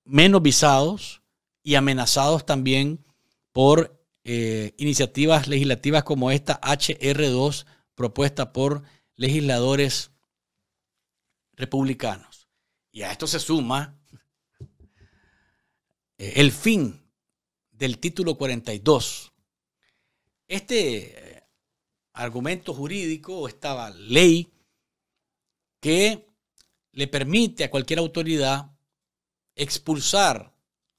menos visados y amenazados también por iniciativas legislativas como esta HR2 propuesta por legisladores republicanos. Y a esto se suma eh, el fin del título 42. Este argumento jurídico, esta ley que le permite a cualquier autoridad expulsar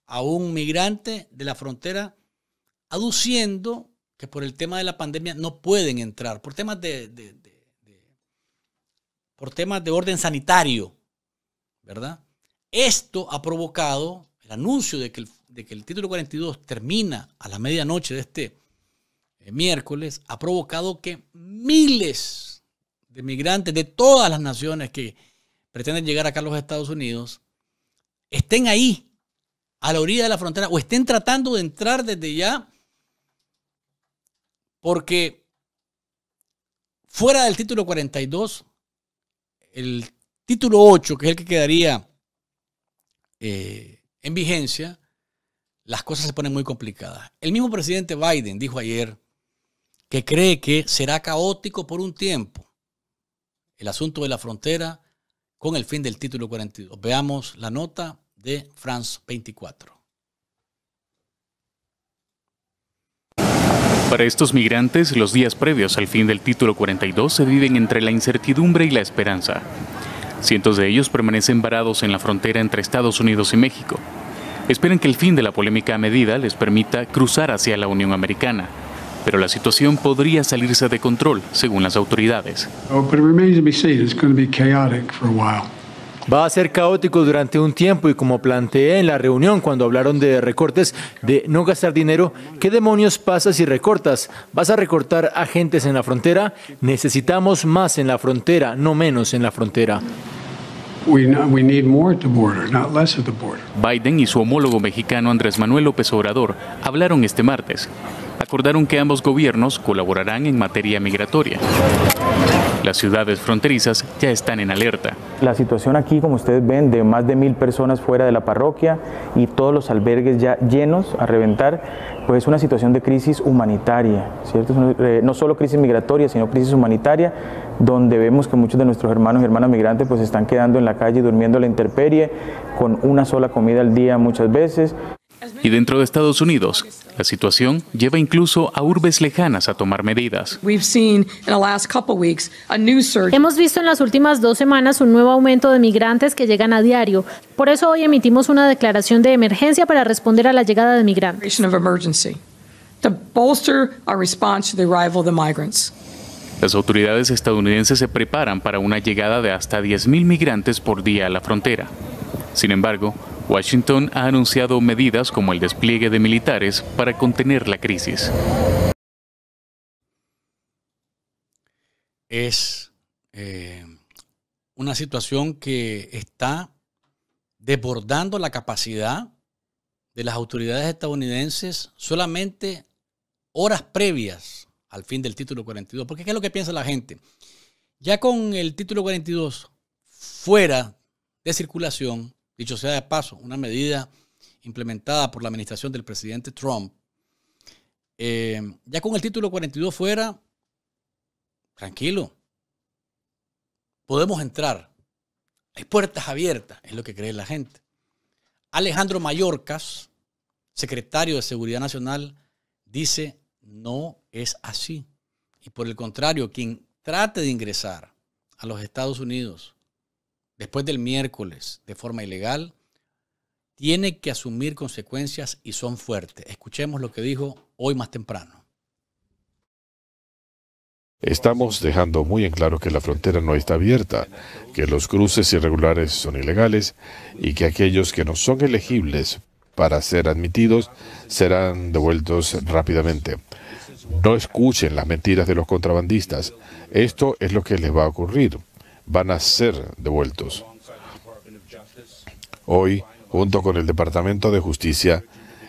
a un migrante de la frontera aduciendo que por el tema de la pandemia no pueden entrar, por temas de, por temas de orden sanitario, ¿verdad? Esto ha provocado el anuncio de que el, título 42 termina a la medianoche de este eh, miércoles, ha provocado que miles de migrantes de todas las naciones que pretenden llegar acá a los Estados Unidos estén ahí, a la orilla de la frontera, o estén tratando de entrar desde ya, porque fuera del título 42, el título 8, que es el que quedaría eh, en vigencia, las cosas se ponen muy complicadas. El mismo presidente Biden dijo ayer que cree que será caótico por un tiempo el asunto de la frontera con el fin del título 42. Veamos la nota de France 24. Para estos migrantes, los días previos al fin del título 42 se viven entre la incertidumbre y la esperanza. Cientos de ellos permanecen varados en la frontera entre Estados Unidos y México. Esperan que el fin de la polémica medida les permita cruzar hacia la Unión Americana pero la situación podría salirse de control, según las autoridades. Va a ser caótico durante un tiempo y como planteé en la reunión cuando hablaron de recortes, de no gastar dinero, ¿qué demonios pasa si recortas? ¿Vas a recortar agentes en la frontera? Necesitamos más en la frontera, no menos en la frontera. Biden y su homólogo mexicano Andrés Manuel López Obrador hablaron este martes acordaron que ambos gobiernos colaborarán en materia migratoria. Las ciudades fronterizas ya están en alerta. La situación aquí, como ustedes ven, de más de mil personas fuera de la parroquia y todos los albergues ya llenos a reventar, pues es una situación de crisis humanitaria, ¿cierto? Eh, no solo crisis migratoria, sino crisis humanitaria, donde vemos que muchos de nuestros hermanos y hermanas migrantes pues están quedando en la calle durmiendo a la intemperie, con una sola comida al día muchas veces. Y dentro de Estados Unidos, la situación lleva incluso a urbes lejanas a tomar medidas. Hemos visto en las últimas dos semanas un nuevo aumento de migrantes que llegan a diario. Por eso hoy emitimos una declaración de emergencia para responder a la llegada de migrantes. Las autoridades estadounidenses se preparan para una llegada de hasta 10.000 migrantes por día a la frontera. Sin embargo, Washington ha anunciado medidas como el despliegue de militares para contener la crisis. Es eh, una situación que está desbordando la capacidad de las autoridades estadounidenses solamente horas previas al fin del título 42. Porque ¿qué es lo que piensa la gente? Ya con el título 42 fuera de circulación, Dicho sea de paso, una medida implementada por la administración del presidente Trump, eh, ya con el título 42 fuera, tranquilo, podemos entrar. Hay puertas abiertas, es lo que cree la gente. Alejandro Mayorkas, secretario de Seguridad Nacional, dice, no es así. Y por el contrario, quien trate de ingresar a los Estados Unidos después del miércoles de forma ilegal, tiene que asumir consecuencias y son fuertes. Escuchemos lo que dijo hoy más temprano. Estamos dejando muy en claro que la frontera no está abierta, que los cruces irregulares son ilegales y que aquellos que no son elegibles para ser admitidos serán devueltos rápidamente. No escuchen las mentiras de los contrabandistas. Esto es lo que les va a ocurrir van a ser devueltos. Hoy, junto con el Departamento de Justicia,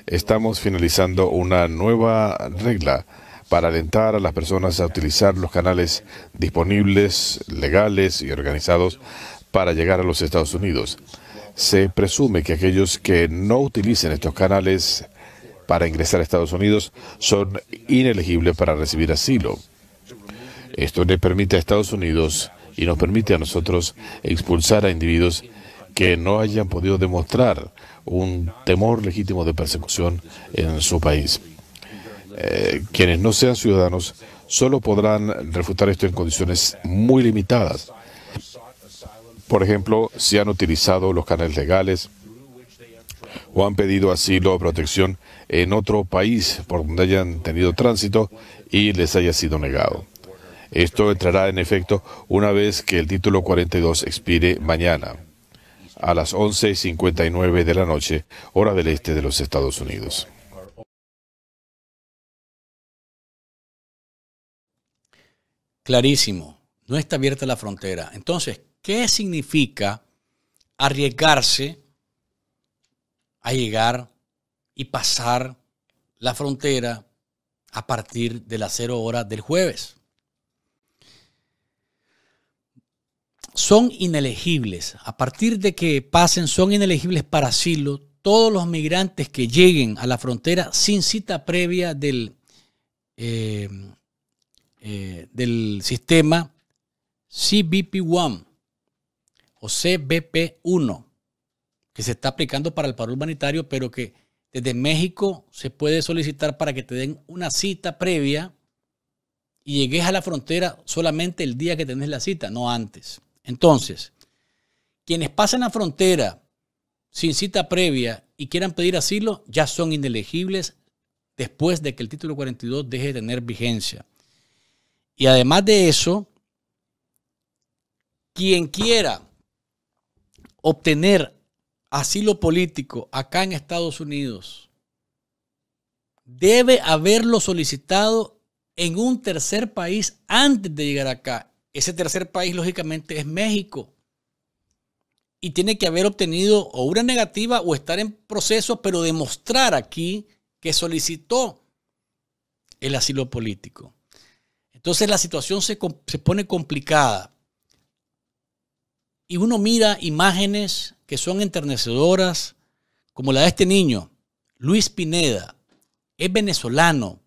estamos finalizando una nueva regla para alentar a las personas a utilizar los canales disponibles, legales y organizados para llegar a los Estados Unidos. Se presume que aquellos que no utilicen estos canales para ingresar a Estados Unidos son inelegibles para recibir asilo. Esto le permite a Estados Unidos y nos permite a nosotros expulsar a individuos que no hayan podido demostrar un temor legítimo de persecución en su país. Eh, quienes no sean ciudadanos solo podrán refutar esto en condiciones muy limitadas. Por ejemplo, si han utilizado los canales legales o han pedido asilo o protección en otro país por donde hayan tenido tránsito y les haya sido negado. Esto entrará en efecto una vez que el título 42 expire mañana, a las 11.59 de la noche, hora del este de los Estados Unidos. Clarísimo, no está abierta la frontera. Entonces, ¿qué significa arriesgarse a llegar y pasar la frontera a partir de las cero horas del jueves? son inelegibles. A partir de que pasen, son inelegibles para asilo todos los migrantes que lleguen a la frontera sin cita previa del, eh, eh, del sistema CBP-1 o CBP-1, que se está aplicando para el paro humanitario, pero que desde México se puede solicitar para que te den una cita previa y llegues a la frontera solamente el día que tenés la cita, no antes. Entonces, quienes pasan la frontera sin cita previa y quieran pedir asilo ya son inelegibles después de que el título 42 deje de tener vigencia. Y además de eso, quien quiera obtener asilo político acá en Estados Unidos debe haberlo solicitado en un tercer país antes de llegar acá. Ese tercer país, lógicamente, es México. Y tiene que haber obtenido o una negativa o estar en proceso, pero demostrar aquí que solicitó el asilo político. Entonces la situación se, se pone complicada. Y uno mira imágenes que son enternecedoras, como la de este niño, Luis Pineda, es venezolano,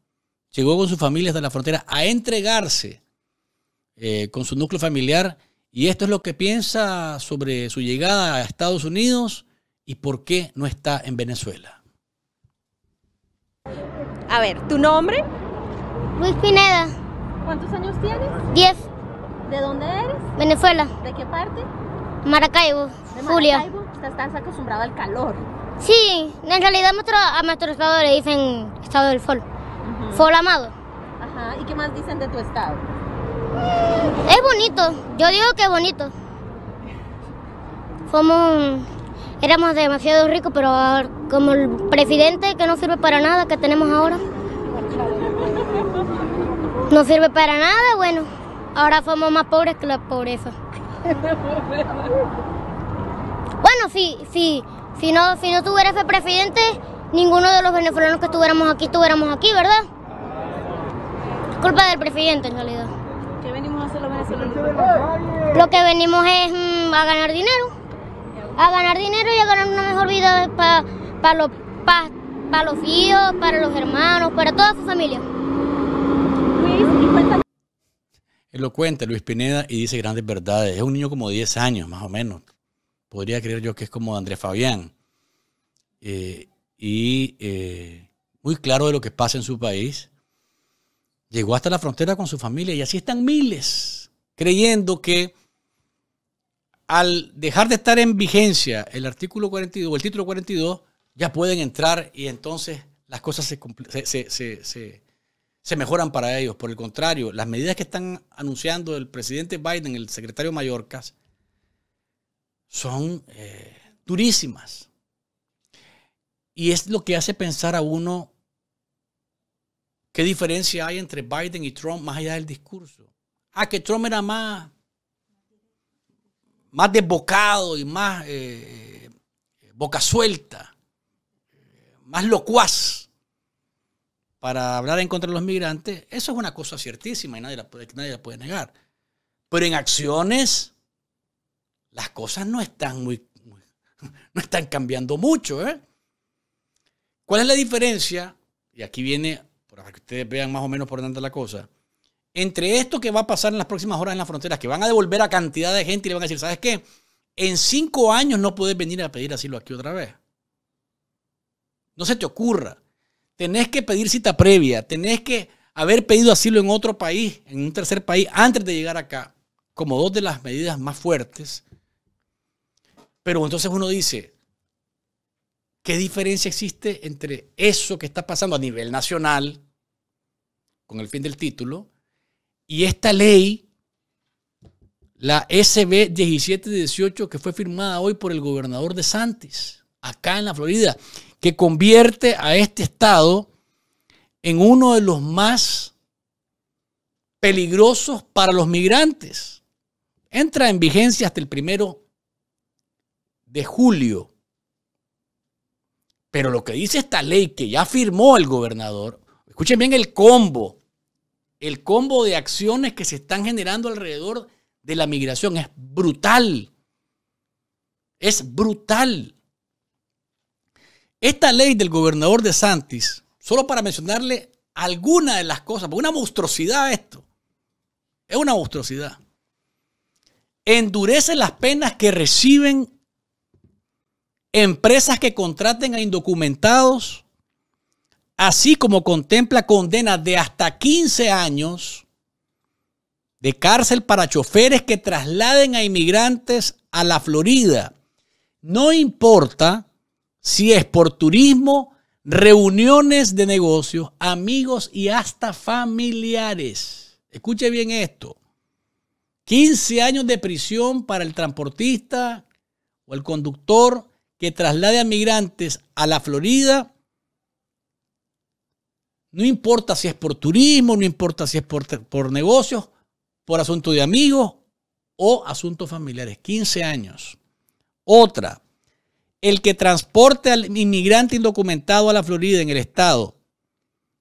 llegó con su familia hasta la frontera a entregarse eh, con su núcleo familiar y esto es lo que piensa sobre su llegada a Estados Unidos y por qué no está en Venezuela. A ver, ¿tu nombre? Luis Pineda. ¿Cuántos años tienes? Diez. ¿De dónde eres? Venezuela. ¿De qué parte? Maracaibo. De Julia. Maracaibo. Estás acostumbrado al calor. Sí, en realidad a nuestro estado le dicen estado del Fol. Fol amado. Ajá. ¿Y qué más dicen de tu estado? Es bonito, yo digo que es bonito. Somos, éramos demasiado ricos, pero como el presidente que no sirve para nada que tenemos ahora, no sirve para nada, bueno, ahora somos más pobres que la pobreza. Bueno, si, si, si, no, si no tuviera ese presidente, ninguno de los venezolanos que estuviéramos aquí estuviéramos aquí, ¿verdad? culpa del presidente en realidad. ¿Qué venimos a hacer los venezolanos? Lo que venimos es mm, a ganar dinero. A ganar dinero y a ganar una mejor vida para los, pa, los hijos, para los hermanos, para toda su familia. Cuenta, Luis Pineda, y dice grandes verdades. Es un niño como 10 años, más o menos. Podría creer yo que es como Andrés Fabián. Eh, y eh, muy claro de lo que pasa en su país Llegó hasta la frontera con su familia y así están miles, creyendo que al dejar de estar en vigencia el artículo 42 o el título 42, ya pueden entrar y entonces las cosas se, se, mejoran para ellos. Por el contrario, las medidas que están anunciando el presidente Biden, el secretario Mallorcas, son eh, durísimas. Y es lo que hace pensar a uno ¿Qué diferencia hay entre Biden y Trump más allá del discurso? Ah, que Trump era más, más desbocado y más eh, boca suelta, más locuaz para hablar en contra de los migrantes. Eso es una cosa ciertísima y nadie la nadie la puede negar. Pero en acciones, las cosas no están muy, no están cambiando mucho. ¿eh? ¿Cuál es la diferencia? Y aquí viene para que ustedes vean más o menos por dónde la cosa, entre esto que va a pasar en las próximas horas en las fronteras, que van a devolver a cantidad de gente y le van a decir, ¿sabes qué? En cinco años no puedes venir a pedir asilo aquí otra vez. No se te ocurra. Tenés que pedir cita previa, tenés que haber pedido asilo en otro país, en un tercer país, antes de llegar acá, como dos de las medidas más fuertes. Pero entonces uno dice, ¿qué diferencia existe entre eso que está pasando a nivel nacional con el fin del título, y esta ley, la SB 1718, que fue firmada hoy por el gobernador de Santis, acá en la Florida, que convierte a este estado en uno de los más peligrosos para los migrantes. Entra en vigencia hasta el primero de julio. Pero lo que dice esta ley que ya firmó el gobernador, escuchen bien el combo, el combo de acciones que se están generando alrededor de la migración es brutal. Es brutal. Esta ley del gobernador de Santis, solo para mencionarle alguna de las cosas, porque una monstruosidad esto, es una monstruosidad. Endurece las penas que reciben empresas que contraten a indocumentados así como contempla condenas de hasta 15 años de cárcel para choferes que trasladen a inmigrantes a la Florida. No importa si es por turismo, reuniones de negocios, amigos y hasta familiares. Escuche bien esto. 15 años de prisión para el transportista o el conductor que traslade a migrantes a la Florida no importa si es por turismo, no importa si es por, por negocios, por asunto de amigos o asuntos familiares. 15 años. Otra, el que transporte al inmigrante indocumentado a la Florida en el estado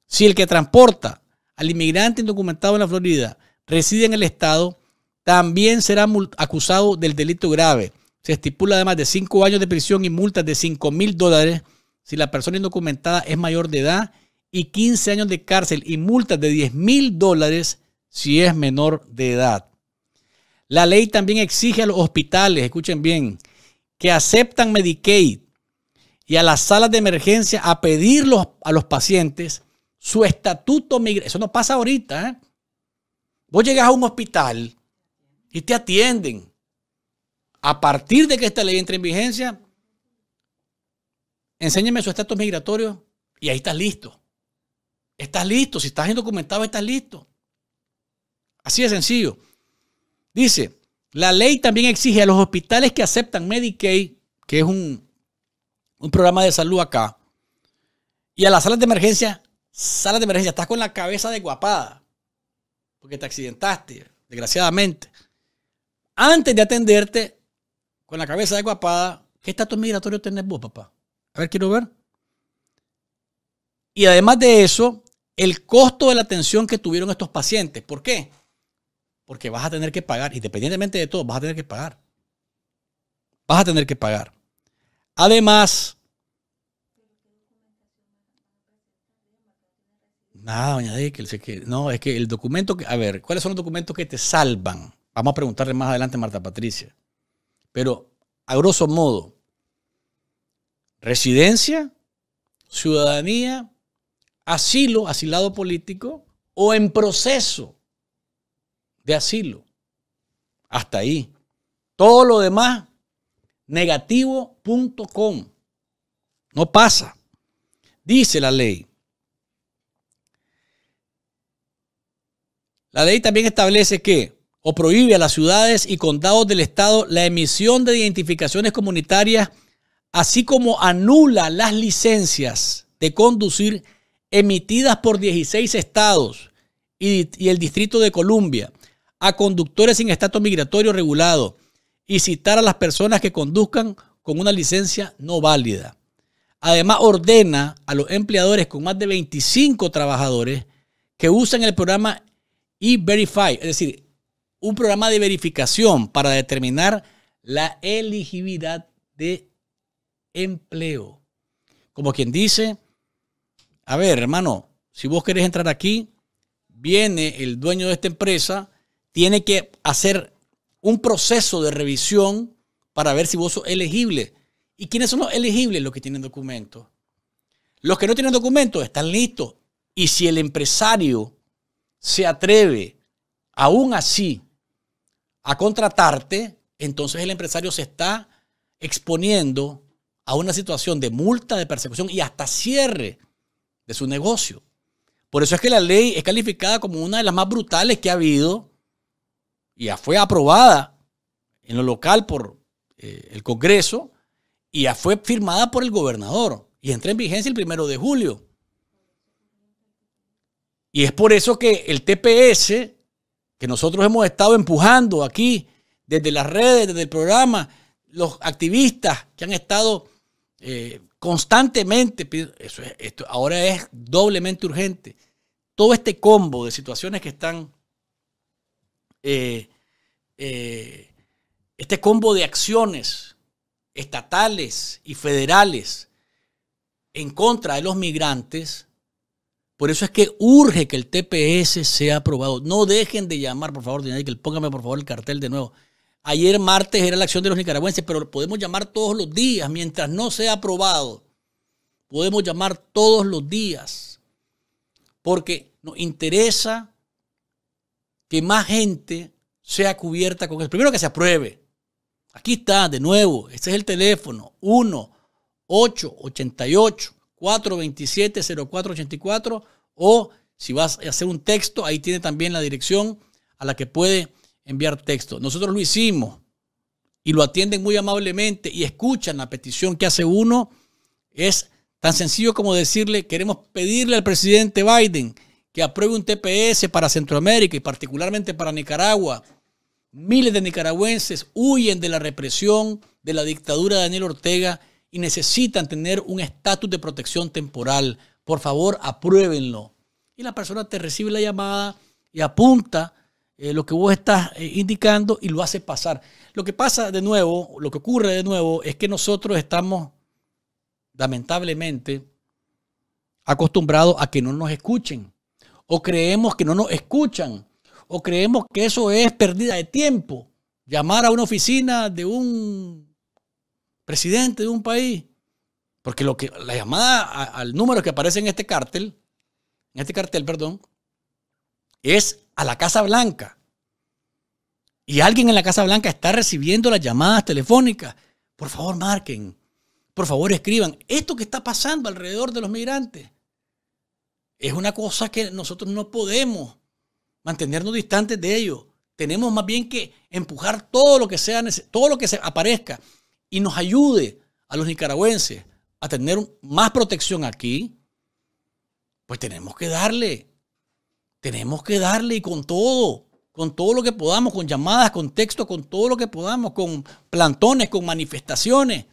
Si el que transporta al inmigrante indocumentado en la Florida reside en el estado, también será acusado del delito grave. Se estipula además de cinco años de prisión y multas de 5 mil dólares si la persona indocumentada es mayor de edad y 15 años de cárcel y multas de 10 mil dólares si es menor de edad. La ley también exige a los hospitales, escuchen bien, que aceptan Medicaid y a las salas de emergencia a pedirlos a los pacientes su estatuto migratorio. Eso no pasa ahorita. ¿eh? Vos llegas a un hospital y te atienden. A partir de que esta ley entre en vigencia, enséñame su estatus migratorio y ahí estás listo. Estás listo. Si estás indocumentado, estás listo. Así de sencillo. Dice, la ley también exige a los hospitales que aceptan Medicaid, que es un, programa de salud acá, y a las salas de emergencia, salas de emergencia, estás con la cabeza de guapada, porque te accidentaste, desgraciadamente. Antes de atenderte con la cabeza de guapada, ¿qué estatus migratorio tenés vos, papá? A ver, quiero ver. Y además de eso, el costo de la atención que tuvieron estos pacientes. ¿Por qué? Porque vas a tener que pagar, independientemente de todo, vas a tener que pagar. Vas a tener que pagar. Además, nada, doña que no, es que el documento, que, a ver, ¿cuáles son los documentos que te salvan? Vamos a preguntarle más adelante a Marta Patricia. Pero, a grosso modo, residencia, ciudadanía, asilo, asilado político o en proceso de asilo. Hasta ahí. Todo lo demás, negativo.com. No pasa. Dice la ley. La ley también establece que o prohíbe a las ciudades y condados del Estado la emisión de identificaciones comunitarias, así como anula las licencias de conducir emitidas por 16 estados y, y el Distrito de Columbia a conductores sin estatus migratorio regulado y citar a las personas que conduzcan con una licencia no válida. Además, ordena a los empleadores con más de 25 trabajadores que usen el programa E-Verify, es decir, un programa de verificación para determinar la elegibilidad de empleo. Como quien dice, a ver, hermano, si vos querés entrar aquí, viene el dueño de esta empresa, tiene que hacer un proceso de revisión para ver si vos sos elegible. ¿Y quiénes son los elegibles? Los que tienen documentos. Los que no tienen documentos están listos. Y si el empresario se atreve aún así a contratarte, entonces el empresario se está exponiendo a una situación de multa, de persecución y hasta cierre de su negocio. Por eso es que la ley es calificada como una de las más brutales que ha habido ya fue aprobada en lo local por eh, el Congreso y ya fue firmada por el gobernador y entra en vigencia el primero de julio. Y es por eso que el TPS, que nosotros hemos estado empujando aquí desde las redes, desde el programa, los activistas que han estado eh, constantemente, eso esto ahora es doblemente urgente. Todo este combo de situaciones que están eh, eh, este combo de acciones estatales y federales en contra de los migrantes, por eso es que urge que el TPS sea aprobado. No dejen de llamar, por favor, que póngame por favor el cartel de nuevo. Ayer martes era la acción de los nicaragüenses, pero podemos llamar todos los días mientras no sea aprobado. Podemos llamar todos los días porque nos interesa que más gente sea cubierta con eso. Primero que se apruebe. Aquí está, de nuevo, este es el teléfono, 1 888 427 0484 o si vas a hacer un texto, ahí tiene también la dirección a la que puede enviar texto. Nosotros lo hicimos y lo atienden muy amablemente y escuchan la petición que hace uno. Es tan sencillo como decirle, queremos pedirle al presidente Biden que apruebe un TPS para Centroamérica y particularmente para Nicaragua. Miles de nicaragüenses huyen de la represión de la dictadura de Daniel Ortega y necesitan tener un estatus de protección temporal. Por favor, apruébenlo. Y la persona te recibe la llamada y apunta eh, lo que vos estás eh, indicando y lo hace pasar. Lo que pasa de nuevo, lo que ocurre de nuevo, es que nosotros estamos, lamentablemente, acostumbrados a que no nos escuchen. O creemos que no nos escuchan. O creemos que eso es pérdida de tiempo. Llamar a una oficina de un presidente de un país. Porque lo que, la llamada al número que aparece en este cartel, en este cartel, perdón, es a la Casa Blanca. Y alguien en la Casa Blanca está recibiendo las llamadas telefónicas. Por favor, marquen. Por favor, escriban. Esto que está pasando alrededor de los migrantes es una cosa que nosotros no podemos mantenernos distantes de ello. Tenemos más bien que empujar todo lo que sea, todo lo que se aparezca y nos ayude a los nicaragüenses a tener más protección aquí, pues tenemos que darle. Tenemos que darle y con todo, con todo lo que podamos, con llamadas, con texto, con todo lo que podamos, con plantones, con manifestaciones.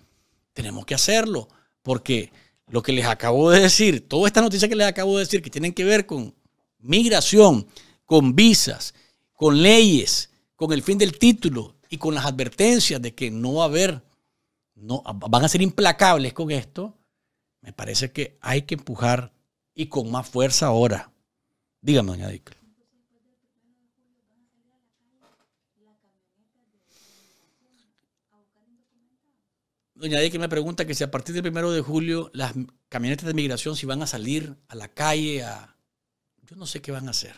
Tenemos que hacerlo, porque lo que les acabo de decir, toda esta noticia que les acabo de decir, que tienen que ver con migración, con visas, con leyes, con el fin del título y con las advertencias de que no va a haber, no, van a ser implacables con esto, me parece que hay que empujar y con más fuerza ahora. Dígame, doña. Doña Dickel me pregunta que si a partir del primero de julio las camionetas de migración si van a salir a la calle a... Yo no sé qué van a hacer,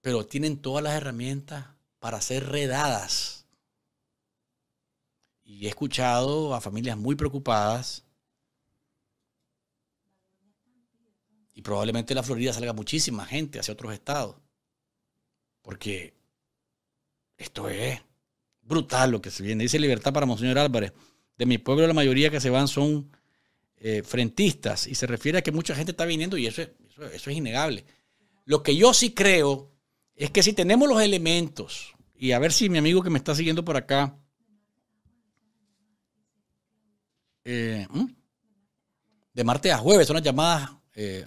pero tienen todas las herramientas para ser redadas. Y he escuchado a familias muy preocupadas Y probablemente en la Florida salga muchísima gente hacia otros estados. Porque esto es brutal lo que se viene. Dice libertad para Monseñor Álvarez. De mi pueblo la mayoría que se van son eh, frentistas. Y se refiere a que mucha gente está viniendo y eso es, eso, es innegable. Lo que yo sí creo es que si tenemos los elementos, y a ver si mi amigo que me está siguiendo por acá, eh, de martes a jueves, son las llamadas eh,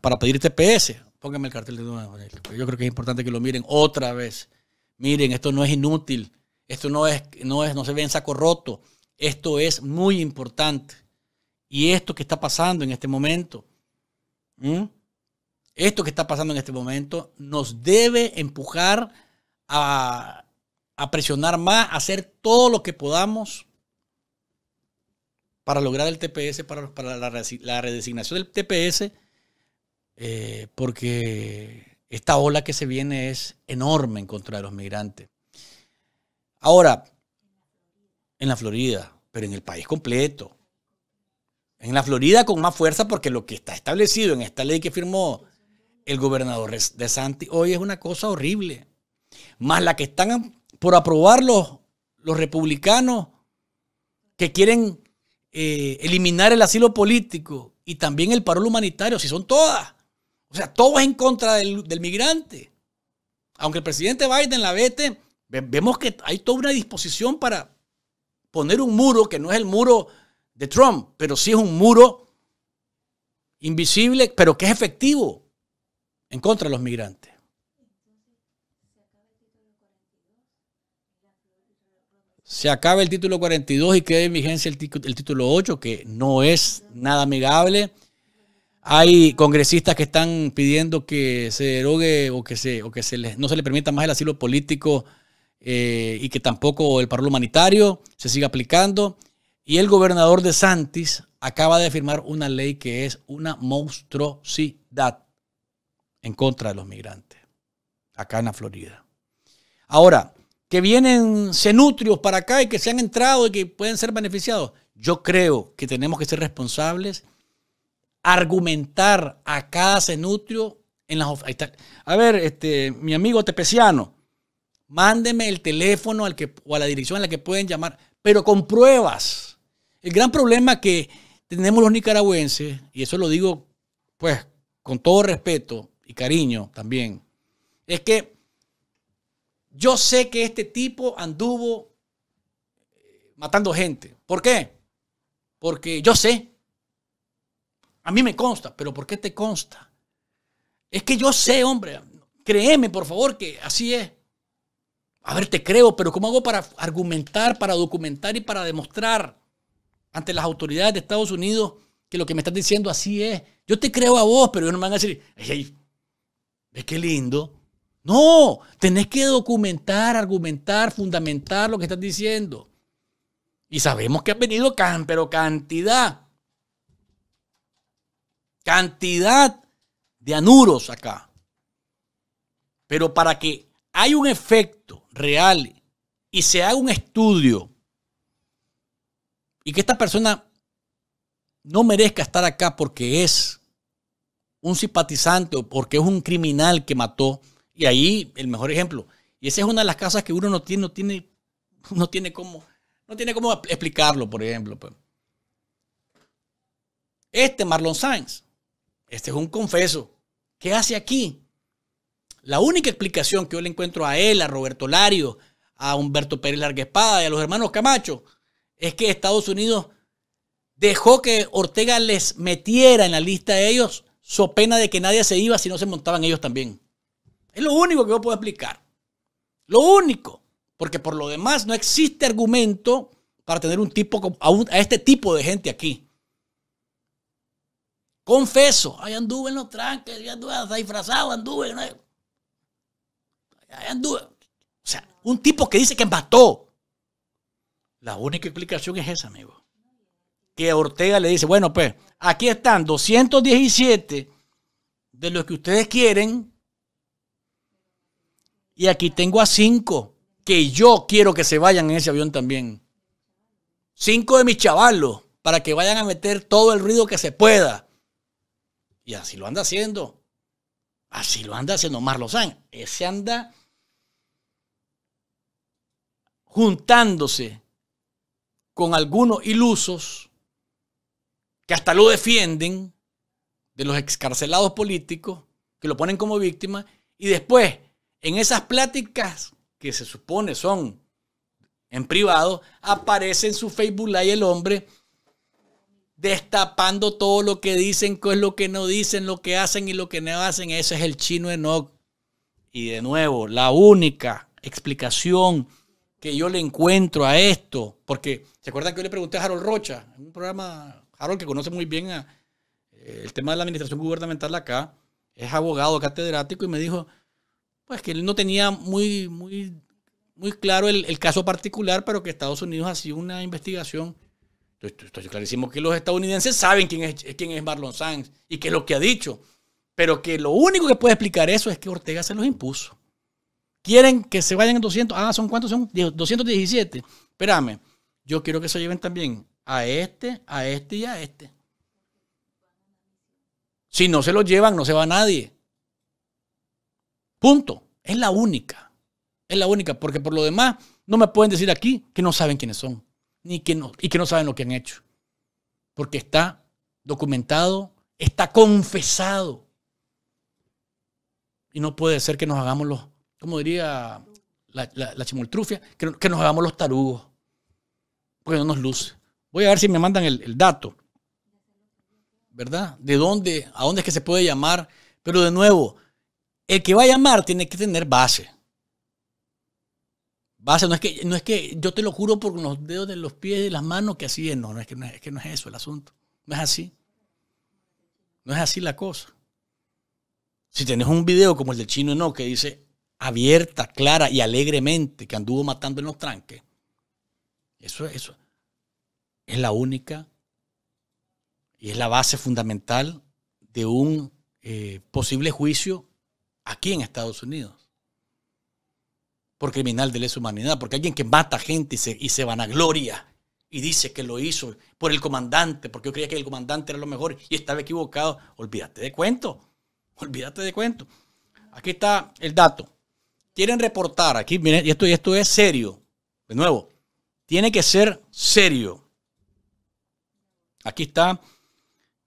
para pedir TPS. Pónganme el cartel de nuevo. Yo creo que es importante que lo miren otra vez. Miren, esto no es inútil. Esto no es, no es, no se ve en saco roto. Esto es muy importante. Y esto que está pasando en este momento, esto que está pasando en este momento, nos debe empujar a, presionar más, a hacer todo lo que podamos para lograr el TPS, para, para la, la redesignación del TPS eh, porque esta ola que se viene es enorme en contra de los migrantes. Ahora, en la Florida, pero en el país completo. En la Florida con más fuerza porque lo que está establecido en esta ley que firmó el gobernador de Santi hoy es una cosa horrible. Más la que están por aprobar los, los republicanos que quieren eh, eliminar el asilo político y también el paro humanitario, si son todas. O sea, todo es en contra del, migrante. Aunque el presidente Biden la vete, vemos que hay toda una disposición para poner un muro que no es el muro de Trump, pero sí es un muro invisible, pero que es efectivo en contra de los migrantes. Se acaba el título 42 y queda en vigencia el, título 8, que no es nada amigable. Hay congresistas que están pidiendo que se derogue o que, se, o que se les, no se le permita más el asilo político eh, y que tampoco el paro humanitario se siga aplicando. Y el gobernador de Santis acaba de firmar una ley que es una monstruosidad en contra de los migrantes, acá en la Florida. Ahora, que vienen cenutrios para acá y que se han entrado y que pueden ser beneficiados, yo creo que tenemos que ser responsables argumentar a cada cenutrio en las A ver, este, mi amigo Tepeciano, mándeme el teléfono al que, o a la dirección a la que pueden llamar, pero con pruebas. El gran problema que tenemos los nicaragüenses, y eso lo digo pues con todo respeto y cariño también, es que yo sé que este tipo anduvo eh, matando gente. ¿Por qué? Porque yo sé, a mí me consta, pero ¿por qué te consta? Es que yo sé, hombre. Créeme, por favor, que así es. A ver, te creo, pero ¿cómo hago para argumentar, para documentar y para demostrar ante las autoridades de Estados Unidos que lo que me estás diciendo así es? Yo te creo a vos, pero ellos no me van a decir, hey, ¿ves qué lindo? No, tenés que documentar, argumentar, fundamentar lo que estás diciendo. Y sabemos que ha venido, pero cantidad, cantidad de anuros acá. Pero para que haya un efecto real y se haga un estudio y que esta persona no merezca estar acá porque es un simpatizante o porque es un criminal que mató, y ahí el mejor ejemplo, y esa es una de las casas que uno no tiene, no tiene, no tiene cómo, no tiene cómo explicarlo, por ejemplo. Pues. Este Marlon Sainz, este es un confeso. ¿Qué hace aquí? La única explicación que yo le encuentro a él, a Roberto Lario, a Humberto Pérez Larguespada y a los hermanos Camacho es que Estados Unidos dejó que Ortega les metiera en la lista de ellos, so pena de que nadie se iba si no se montaban ellos también. Es lo único que yo puedo explicar. Lo único. Porque por lo demás no existe argumento para tener un tipo a, este tipo de gente aquí. Confeso, ahí anduve en los tranques, anduve disfrazado, anduve. O sea, un tipo que dice que mató. La única explicación es esa, amigo. Que Ortega le dice, bueno, pues, aquí están 217 de los que ustedes quieren. Y aquí tengo a cinco que yo quiero que se vayan en ese avión también. Cinco de mis chavalos para que vayan a meter todo el ruido que se pueda. Y así lo anda haciendo. Así lo anda haciendo Marlos Sáenz. Ese anda juntándose con algunos ilusos que hasta lo defienden de los excarcelados políticos, que lo ponen como víctima, y después, en esas pláticas que se supone son en privado, aparece en su Facebook Live el hombre destapando todo lo que dicen, qué es lo que no dicen, lo que hacen y lo que no hacen. Ese es el chino Enoch. Y de nuevo, la única explicación que yo le encuentro a esto, porque se acuerdan que yo le pregunté a Harold Rocha, en un programa, Harold que conoce muy bien eh, el tema de la administración gubernamental acá, es abogado catedrático y me dijo, pues que él no tenía muy, muy, muy claro el, caso particular, pero que Estados Unidos hacía una investigación. Estoy, clarísimo que los estadounidenses saben quién es, quién es Marlon Sanz y qué es lo que ha dicho, pero que lo único que puede explicar eso es que Ortega se los impuso. Quieren que se vayan en 200. Ah, ¿son cuántos son? 217. Espérame. Yo quiero que se lleven también a este, a este y a este. Si no se los llevan, no se va nadie. Punto. Es la única. Es la única. Porque por lo demás, no me pueden decir aquí que no saben quiénes son. Ni que no, y que no saben lo que han hecho. Porque está documentado, está confesado. Y no puede ser que nos hagamos los como diría la, chimoltrufia, que, nos hagamos los tarugos, porque no nos luce. Voy a ver si me mandan el, dato, ¿verdad? De dónde, a dónde es que se puede llamar, pero de nuevo, el que va a llamar tiene que tener base. No es que, no es que yo te lo juro por los dedos de los pies y de las manos que así es, no, no es que no es, que no es eso el asunto. No es así. No es así la cosa. Si tienes un video como el del chino no, que dice, abierta, clara y alegremente que anduvo matando en los tranques, eso, eso es la única y es la base fundamental de un eh, posible juicio aquí en Estados Unidos por criminal de lesa humanidad, porque alguien que mata gente y se, y se vanagloria y dice que lo hizo por el comandante, porque yo creía que el comandante era lo mejor y estaba equivocado, olvídate de cuento, olvídate de cuento. Aquí está el dato quieren reportar, aquí miren, y esto, y esto es serio, de nuevo, tiene que ser serio. Aquí está,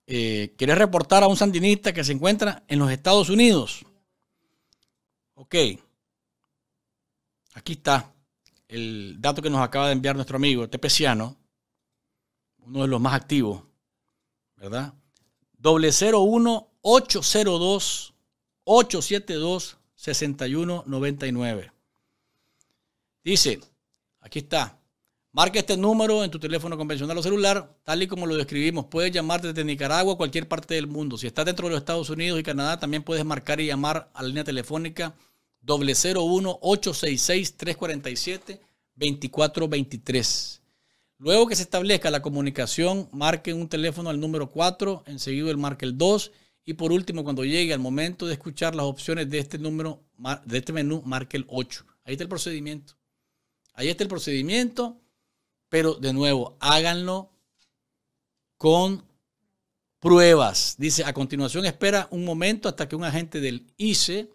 eh, quiere reportar a un sandinista que se encuentra en los Estados Unidos. Ok, aquí está el dato que nos acaba de enviar nuestro amigo Tepeciano, uno de los más activos, ¿verdad? Doble 01 802 872-6199. Dice, aquí está, marca este número en tu teléfono convencional o celular, tal y como lo describimos. Puedes llamar desde Nicaragua a cualquier parte del mundo. Si estás dentro de los Estados Unidos y Canadá, también puedes marcar y llamar a la línea telefónica 001-866-347-2423. Luego que se establezca la comunicación, marquen un teléfono al número 4, enseguida el marque el 2 y por último, cuando llegue al momento de escuchar las opciones de este número, de este menú, marque el 8. Ahí está el procedimiento. Ahí está el procedimiento, pero de nuevo, háganlo con pruebas. Dice, a continuación espera un momento hasta que un agente del ICE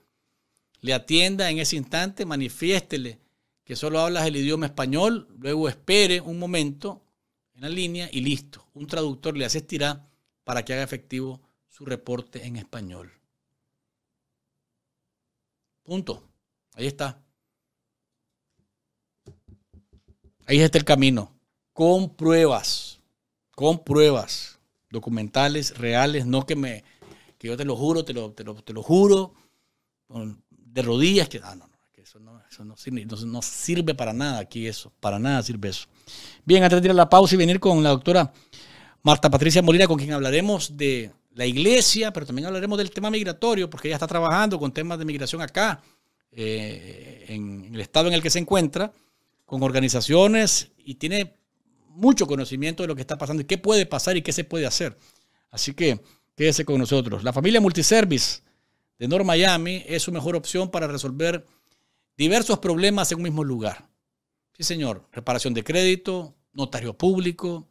le atienda en ese instante, manifiéstele que solo hablas el idioma español, luego espere un momento en la línea y listo. Un traductor le asistirá para que haga efectivo su reporte en español. Punto. Ahí está. Ahí está el camino. Con pruebas. Con pruebas. Documentales, reales, no que me que yo te lo juro, te lo, te lo, te lo juro, de rodillas, que ah, no, eso no, eso no, no, sirve para nada aquí eso, para nada sirve eso. Bien, antes de tirar la pausa y venir con la doctora Marta Patricia Molina, con quien hablaremos de la iglesia, pero también hablaremos del tema migratorio, porque ella está trabajando con temas de migración acá, eh, en el estado en el que se encuentra, con organizaciones y tiene mucho conocimiento de lo que está pasando y qué puede pasar y qué se puede hacer. Así que quédese con nosotros. La familia Multiservice de North Miami es su mejor opción para resolver diversos problemas en un mismo lugar. Sí, señor. Reparación de crédito, notario público,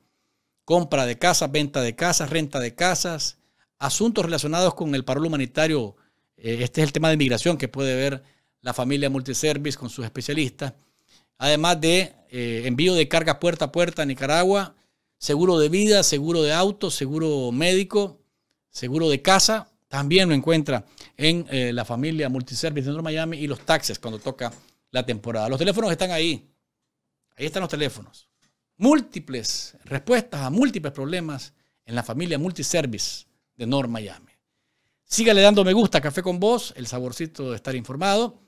compra de casas, venta de casas, renta de casas, asuntos relacionados con el paro humanitario. Eh, este es el tema de migración que puede ver la familia Multiservice con sus especialistas. Además de eh, envío de carga puerta a puerta a Nicaragua, seguro de vida, seguro de auto, seguro médico, seguro de casa, también lo encuentra en eh, la familia Multiservice de Miami y los taxes cuando toca la temporada. Los teléfonos están ahí. Ahí están los teléfonos. Múltiples respuestas a múltiples problemas en la familia Multiservice de North Miami. Sígale dando me gusta a Café con Voz, el saborcito de estar informado.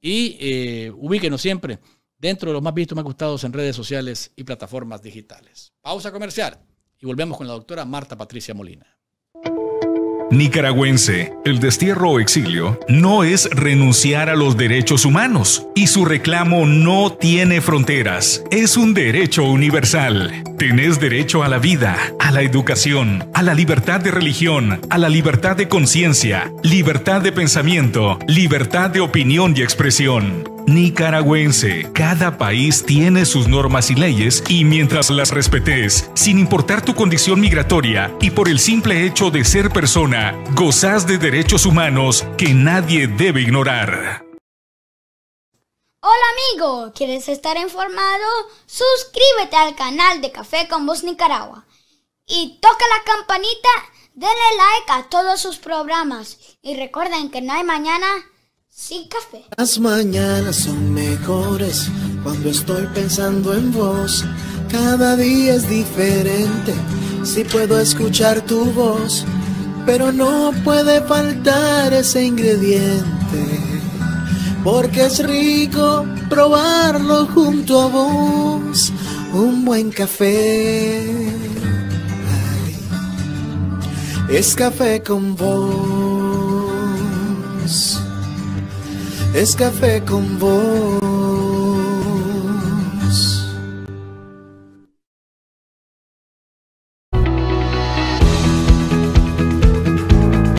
Y eh, ubíquenos siempre dentro de los más vistos, más gustados en redes sociales y plataformas digitales. Pausa comercial y volvemos con la doctora Marta Patricia Molina. Nicaragüense, el destierro o exilio no es renunciar a los derechos humanos y su reclamo no tiene fronteras. Es un derecho universal. Tenés derecho a la vida, a la educación, a la libertad de religión, a la libertad de conciencia, libertad de pensamiento, libertad de opinión y expresión. Nicaragüense, cada país tiene sus normas y leyes y mientras las respetes, sin importar tu condición migratoria y por el simple hecho de ser persona, gozas de derechos humanos que nadie debe ignorar. Hola amigo, ¿quieres estar informado? Suscríbete al canal de Café con Voz Nicaragua y toca la campanita, denle like a todos sus programas y recuerden que no hay mañana sin café. Las mañanas son mejores cuando estoy pensando en vos. Cada día es diferente si puedo escuchar tu voz. Pero no puede faltar ese ingrediente. Porque es rico probarlo junto a vos. Un buen café. es café con vos es café con vos.